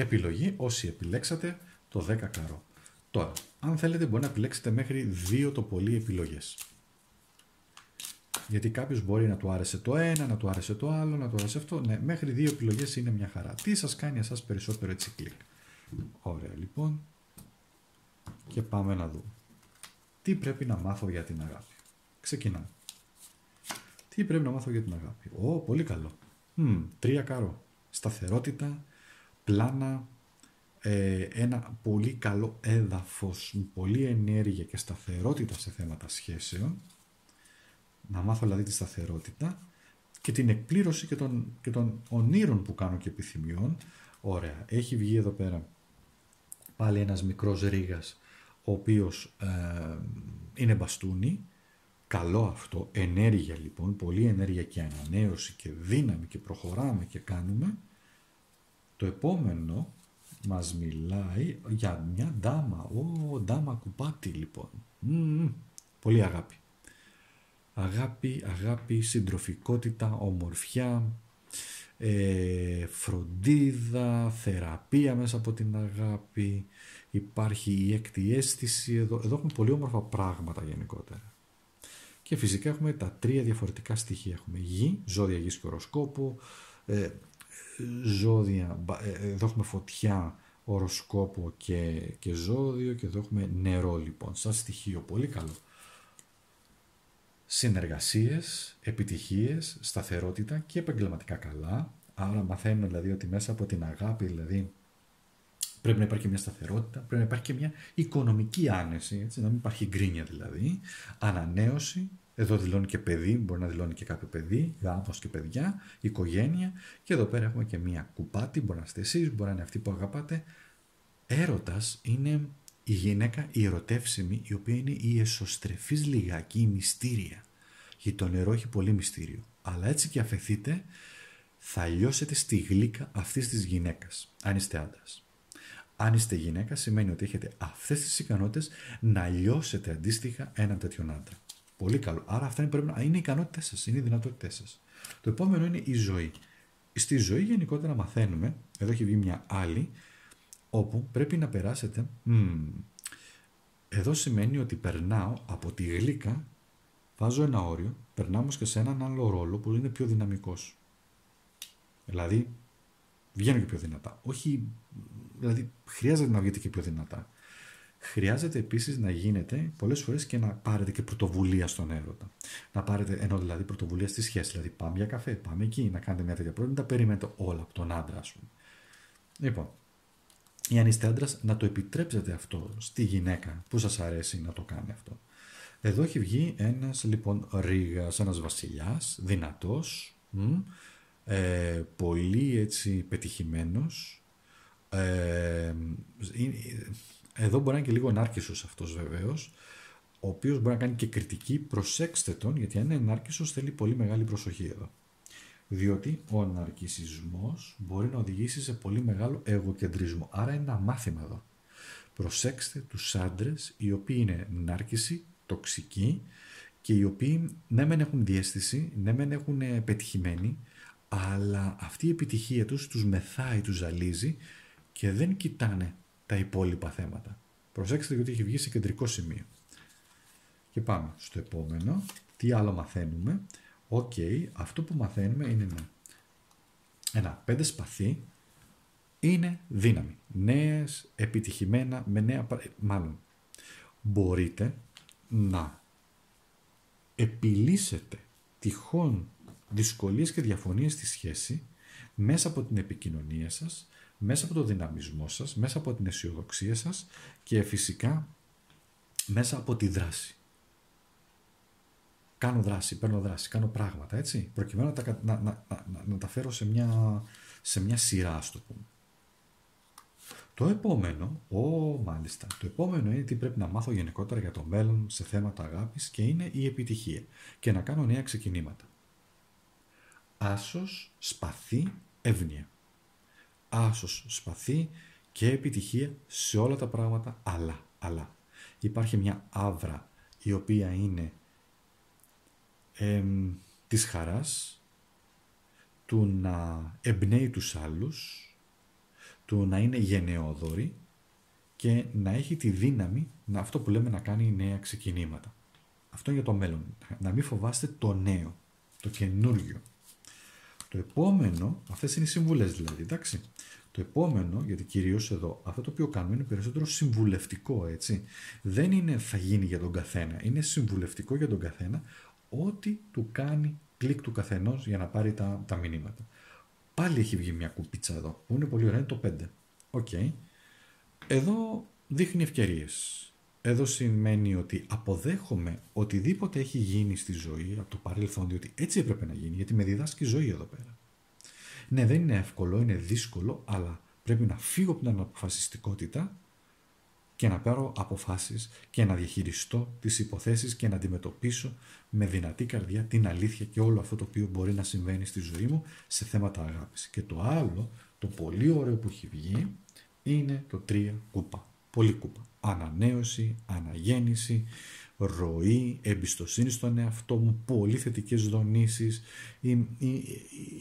Επιλογή όσοι επιλέξατε το 10 καρό. Τώρα, αν θέλετε μπορεί να επιλέξετε μέχρι 2 το πολύ επιλογές. Γιατί κάποιος μπορεί να του άρεσε το ένα, να του άρεσε το άλλο, να του άρεσε αυτό. Ναι, μέχρι δύο επιλογές είναι μια χαρά. Τι σας κάνει εσάς περισσότερο έτσι κλικ. Ωραία λοιπόν. Και πάμε να δούμε. Τι πρέπει να μάθω για την αγάπη. Ξεκινάμε. Τι πρέπει να μάθω για την αγάπη. Ω, πολύ καλό. Μ, τρία καρό. Σταθερότητα, πλάνα, ε, ένα πολύ καλό έδαφος, πολύ ενέργεια και σταθερότητα σε θέματα σχέσεων να μάθω δηλαδή τη σταθερότητα και την εκπλήρωση και των, και των ονείρων που κάνω και επιθυμιών. Ωραία. Έχει βγει εδώ πέρα πάλι ένας μικρός ρίγας ο οποίος ε, είναι μπαστούνι. Καλό αυτό. Ενέργεια λοιπόν. Πολύ ενέργεια και ανανέωση και δύναμη και προχωράμε και κάνουμε. Το επόμενο μας μιλάει για μια ντάμα. Ω, ντάμα κουπάτι λοιπόν. πολύ αγάπη αγάπη, αγάπη, συντροφικότητα, ομορφιά, ε, φροντίδα, θεραπεία μέσα από την αγάπη, υπάρχει η έκτη αίσθηση, εδώ, εδώ έχουμε πολύ όμορφα πράγματα γενικότερα. Και φυσικά έχουμε τα τρία διαφορετικά στοιχεία. Έχουμε γη, ζώδια γης και οροσκόπου, ε, ζώδια, ε, εδώ έχουμε φωτιά, οροσκόπο και, και ζώδιο και εδώ έχουμε νερό λοιπόν, σαν στοιχείο, πολύ καλό συνεργασίες, επιτυχίες, σταθερότητα και επαγγελματικά καλά. Άρα μαθαίνουμε δηλαδή ότι μέσα από την αγάπη δηλαδή πρέπει να υπάρχει μια σταθερότητα, πρέπει να υπάρχει και μια οικονομική άνεση, έτσι, να μην υπάρχει γκρίνια δηλαδή, ανανέωση, Εδώ δηλώνει και παιδί, μπορεί να δηλώνει και κάποιο παιδί, γάμος και παιδιά, οικογένεια. Και εδώ πέρα έχουμε και μία κουπάτη, μπορεί να είστε εσείς, μπορεί να είναι αυτή που αγαπάτε. Έρωτας είναι η γυναίκα η ερωτεύσιμη, η οποία είναι η εσωστρεφής λιγάκι, η μυστήρια. Γιατί το νερό έχει πολύ μυστήριο. Αλλά έτσι και αφαιθείτε, θα λιώσετε στη γλύκα αυτής της γυναίκας, αν είστε άντρας. Αν είστε γυναίκα, σημαίνει ότι έχετε αυτές τις ικανότητες να λιώσετε αντίστοιχα έναν τέτοιον άντρα. Πολύ καλό. Άρα αυτά είναι, πρέπει να είναι οι ικανότητές σας, είναι οι δυνατότητές σας. Το επόμενο είναι η ζωή. Στη ζωή γενικότερα μαθαίνουμε, εδώ έχει βγει μια άλλη, όπου πρέπει να περάσετε. εδώ σημαίνει ότι περνάω από τη γλύκα, βάζω ένα όριο, περνάω όμως και σε έναν άλλο ρόλο που είναι πιο δυναμικός. Δηλαδή, βγαίνω και πιο δυνατά. Όχι, δηλαδή, χρειάζεται να βγείτε και πιο δυνατά. Χρειάζεται επίσης να γίνετε πολλές φορές και να πάρετε και πρωτοβουλία στον έρωτα. Να πάρετε, ενώ δηλαδή πρωτοβουλία στη σχέση. Δηλαδή πάμε για καφέ, πάμε εκεί, να κάνετε μια τέτοια πρώτη, τα περιμένετε όλα από τον άντρα, ας πούμε. Λοιπόν, ή αν είστε άντρα, να το επιτρέψετε αυτό στη γυναίκα που σας αρέσει να το κάνει αυτό. Εδώ έχει βγει ένας λοιπόν ρίγας, ένας βασιλιάς, δυνατός, ε, πολύ έτσι πετυχημένος, ε, εδώ μπορεί να είναι και λίγο νάρκισο αυτός βεβαίως, ο οποίος μπορεί να κάνει και κριτική. Προσέξτε τον, γιατί αν είναι νάρκισο θέλει πολύ μεγάλη προσοχή εδώ. Διότι ο ναρκισισμός μπορεί να οδηγήσει σε πολύ μεγάλο εγωκεντρισμό. Άρα είναι ένα μάθημα εδώ. Προσέξτε τους άντρες οι οποίοι είναι νάρκισοι, τοξικοί και οι οποίοι ναι μεν έχουν διέστηση, ναι μεν έχουν πετυχημένοι, αλλά αυτή η επιτυχία τους τους μεθάει, τους ζαλίζει και δεν κοιτάνε τα υπόλοιπα θέματα. Προσέξτε γιατί έχει βγει σε κεντρικό σημείο. Και πάμε στο επόμενο. Τι άλλο μαθαίνουμε; Οκ, αυτό που μαθαίνουμε είναι ένα, ένα πέντε σπαθί είναι δύναμη. Νέες, επιτυχημένα, με νέα, μάλλον μπορείτε να επιλύσετε τυχόν δυσκολίες και διαφωνίες στη σχέση μέσα από την επικοινωνία σας μέσα από το δυναμισμό σας, μέσα από την αισιοδοξία σας και φυσικά μέσα από τη δράση. Κάνω δράση, παίρνω δράση, κάνω πράγματα, έτσι, προκειμένου να τα, να, να, να, να τα φέρω σε μια, σε μια σειρά, ας το πούμε. Το επόμενο, ο, μάλιστα, το επόμενο είναι τι πρέπει να μάθω γενικότερα για το μέλλον σε θέματα αγάπης και είναι η επιτυχία και να κάνω νέα ξεκινήματα. Άσος, σπαθί, εύνοια άσος σπαθί και επιτυχία σε όλα τα πράγματα, αλλά, αλλά. Υπάρχει μια άβρα η οποία είναι εμ, της χαράς, του να εμπνέει τους άλλους, του να είναι γενναιόδορη και να έχει τη δύναμη να αυτό που λέμε να κάνει νέα ξεκινήματα. Αυτό για το μέλλον. Να μην φοβάστε το νέο, το καινούργιο. Το επόμενο, αυτές είναι οι συμβουλές δηλαδή, εντάξει. Το επόμενο, γιατί κυρίως εδώ αυτό το οποίο κάνουμε είναι περισσότερο συμβουλευτικό, έτσι. Δεν είναι θα γίνει για τον καθένα, είναι συμβουλευτικό για τον καθένα ό,τι του κάνει κλικ του καθενός για να πάρει τα, τα μηνύματα. Πάλι έχει βγει μια κουπίτσα εδώ, που είναι πολύ ωραία, είναι το 5. Οκ. Εδώ δείχνει ευκαιρίες. Εδώ σημαίνει ότι αποδέχομαι οτιδήποτε έχει γίνει στη ζωή από το παρελθόν, διότι έτσι έπρεπε να γίνει, γιατί με διδάσκει η ζωή εδώ πέρα. Ναι, δεν είναι εύκολο, είναι δύσκολο, αλλά πρέπει να φύγω από την αποφασιστικότητα και να πάρω αποφάσεις και να διαχειριστώ τις υποθέσεις και να αντιμετωπίσω με δυνατή καρδιά την αλήθεια και όλο αυτό το οποίο μπορεί να συμβαίνει στη ζωή μου σε θέματα αγάπης. Και το άλλο, το πολύ ωραίο που έχει βγει, είναι το τρία κούπα. Πολύ κούπα. Ανανέωση, αναγέννηση, ροή, εμπιστοσύνη στον εαυτό μου, πολύ θετικές δονήσεις,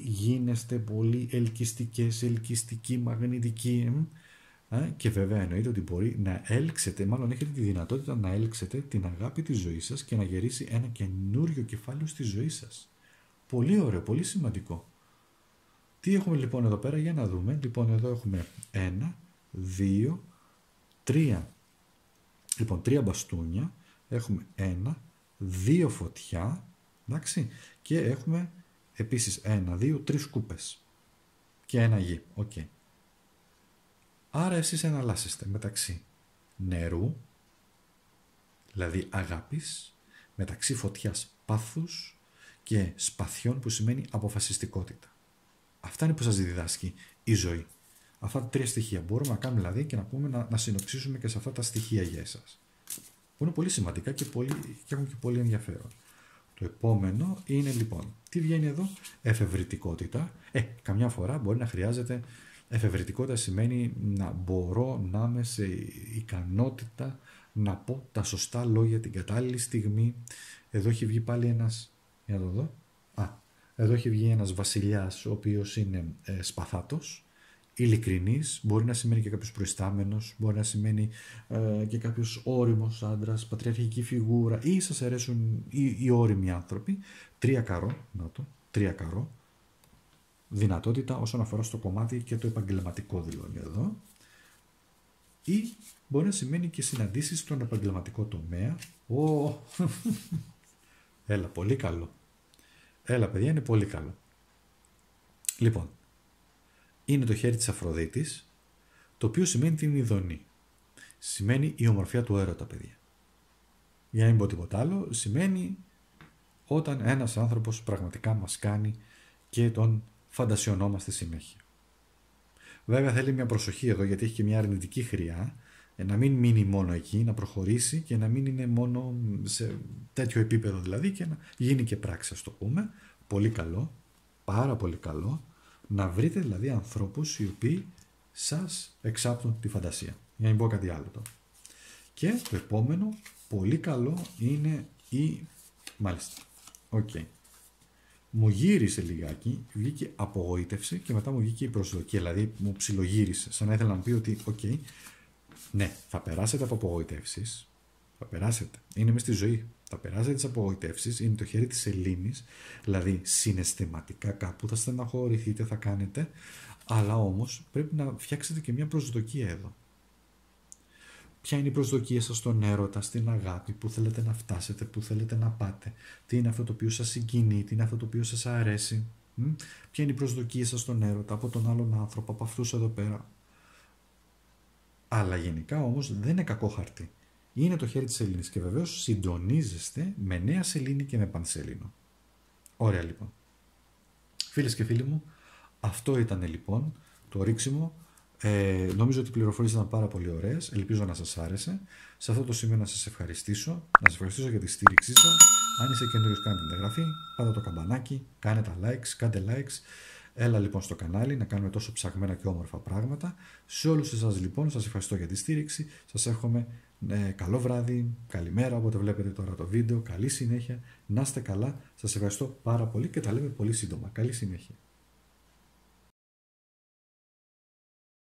γίνεστε πολύ ελκυστικές, ελκυστικοί, μαγνητικοί και βέβαια εννοείται ότι μπορεί να έλξετε, μάλλον έχετε τη δυνατότητα να έλξετε την αγάπη της ζωής σας και να γερίσει ένα καινούριο κεφάλαιο στη ζωή σας. Πολύ ωραίο, πολύ σημαντικό. Τι έχουμε λοιπόν εδώ πέρα για να δούμε. Λοιπόν εδώ έχουμε ένα, δύο, τρία. Λοιπόν τρία μπαστούνια έχουμε ένα, δύο φωτιά, εντάξει, και έχουμε επίσης ένα, δύο, τρεις κούπες και ένα γη, οκ. Άρα εσείς εναλλάσσεστε μεταξύ νερού, δηλαδή αγάπης, μεταξύ φωτιάς πάθους και σπαθιών που σημαίνει αποφασιστικότητα. Αυτά είναι που σας διδάσκει η ζωή. Αυτά τα τρία στοιχεία. Μπορούμε να κάνουμε δηλαδή και να πούμε να, να συνοψίσουμε και σε αυτά τα στοιχεία για εσάς. Που είναι πολύ σημαντικά και, πολύ, και έχουν και πολύ ενδιαφέρον. Το επόμενο είναι λοιπόν, τι βγαίνει εδώ, εφευρετικότητα. Ε, καμιά φορά μπορεί να χρειάζεται, εφευρετικότητα σημαίνει να μπορώ να είμαι σε ικανότητα να πω τα σωστά λόγια την κατάλληλη στιγμή. Εδώ έχει βγει πάλι ένας, για να το δω, α, εδώ έχει βγει ένας βασιλιάς ο οποίος είναι ε, σπαθάτος, ειλικρινής, μπορεί να σημαίνει και κάποιος προϊστάμενος, μπορεί να σημαίνει ε, και κάποιος όριμος άντρας, πατριαρχική φιγούρα ή σας αρέσουν οι, οι όριμοι άνθρωποι. Τρία καρό, να το, τρία καρό, δυνατότητα όσον αφορά στο κομμάτι και το επαγγελματικό δηλώνει εδώ ή μπορεί να σημαίνει και συναντήσεις στον επαγγελματικό τομέα. Ω, έλα, πολύ καλό. Έλα, παιδιά, είναι πολύ καλό. Λοιπόν, είναι το χέρι της Αφροδίτης, το οποίο σημαίνει την ειδονή. Σημαίνει η ομορφιά του έρωτα, παιδιά. Για να μην πω τίποτα άλλο, σημαίνει όταν ένας άνθρωπος πραγματικά μας κάνει και τον φαντασιωνόμαστε συνέχεια. Βέβαια θέλει μια προσοχή εδώ γιατί έχει και μια αρνητική χρειά ε, να μην μείνει μόνο εκεί, να προχωρήσει και να μην είναι μόνο σε τέτοιο επίπεδο δηλαδή και να γίνει και πράξη, ας το πούμε. Πολύ καλό, πάρα πολύ καλό, να βρείτε δηλαδή ανθρώπους οι οποίοι σας εξάπτουν τη φαντασία. Για να μην πω κάτι άλλο τώρα. Και το επόμενο, πολύ καλό, είναι η... Μάλιστα. OK. Okay. Μου γύρισε λιγάκι, βγήκε απογοήτευση και μετά μου βγήκε η προσδοκία. Δηλαδή μου ψιλογύρισε, σαν να ήθελα να πει ότι, OK, okay, ναι, θα περάσετε από απογοητεύσεις. Θα περάσετε. Είναι μες στη ζωή. Θα περάσετε τις απογοητεύσεις. Είναι το χέρι της Σελήνης. Δηλαδή, συναισθηματικά κάπου θα στεναχωρηθείτε, θα κάνετε. Αλλά όμως πρέπει να φτιάξετε και μια προσδοκία εδώ. Ποια είναι η προσδοκία σας στον έρωτα, στην αγάπη, που θέλετε να φτάσετε, που θέλετε να πάτε, τι είναι αυτό το οποίο σας συγκινεί, τι είναι αυτό το οποίο σας αρέσει, ποια είναι η προσδοκία σας στον έρωτα από τον άλλον άνθρωπο, από αυτούς εδώ πέρα, αλλά γενικά όμως δεν είναι κακό χαρτί. Είναι το χέρι της Ελλήνης και βεβαίως συντονίζεστε με νέα σελήνη και με πανσέλινο. Ωραία λοιπόν. Φίλες και φίλοι μου, αυτό ήταν λοιπόν το ρίξιμο. Ε, νομίζω ότι οι πληροφορίες ήταν πάρα πολύ ωραίες. Ελπίζω να σας άρεσε. Σε αυτό το σημείο να σας ευχαριστήσω. Να σας ευχαριστήσω για τη στήριξή σας. Αν είσαι καινούριος κάντε την εγγραφή, πάτε το καμπανάκι, κάνε τα likes, κάντε likes. Έλα λοιπόν στο κανάλι να κάνουμε τόσο ψαγμένα και όμορφα πράγματα. Σε όλους εσάς λοιπόν σας ευχαριστώ για τη στήριξη. Σας εύχομαι ε, καλό βράδυ, καλημέρα όποτε βλέπετε τώρα το βίντεο. Καλή συνέχεια, να είστε καλά. Σας ευχαριστώ πάρα πολύ και τα λέμε πολύ σύντομα. Καλή συνέχεια.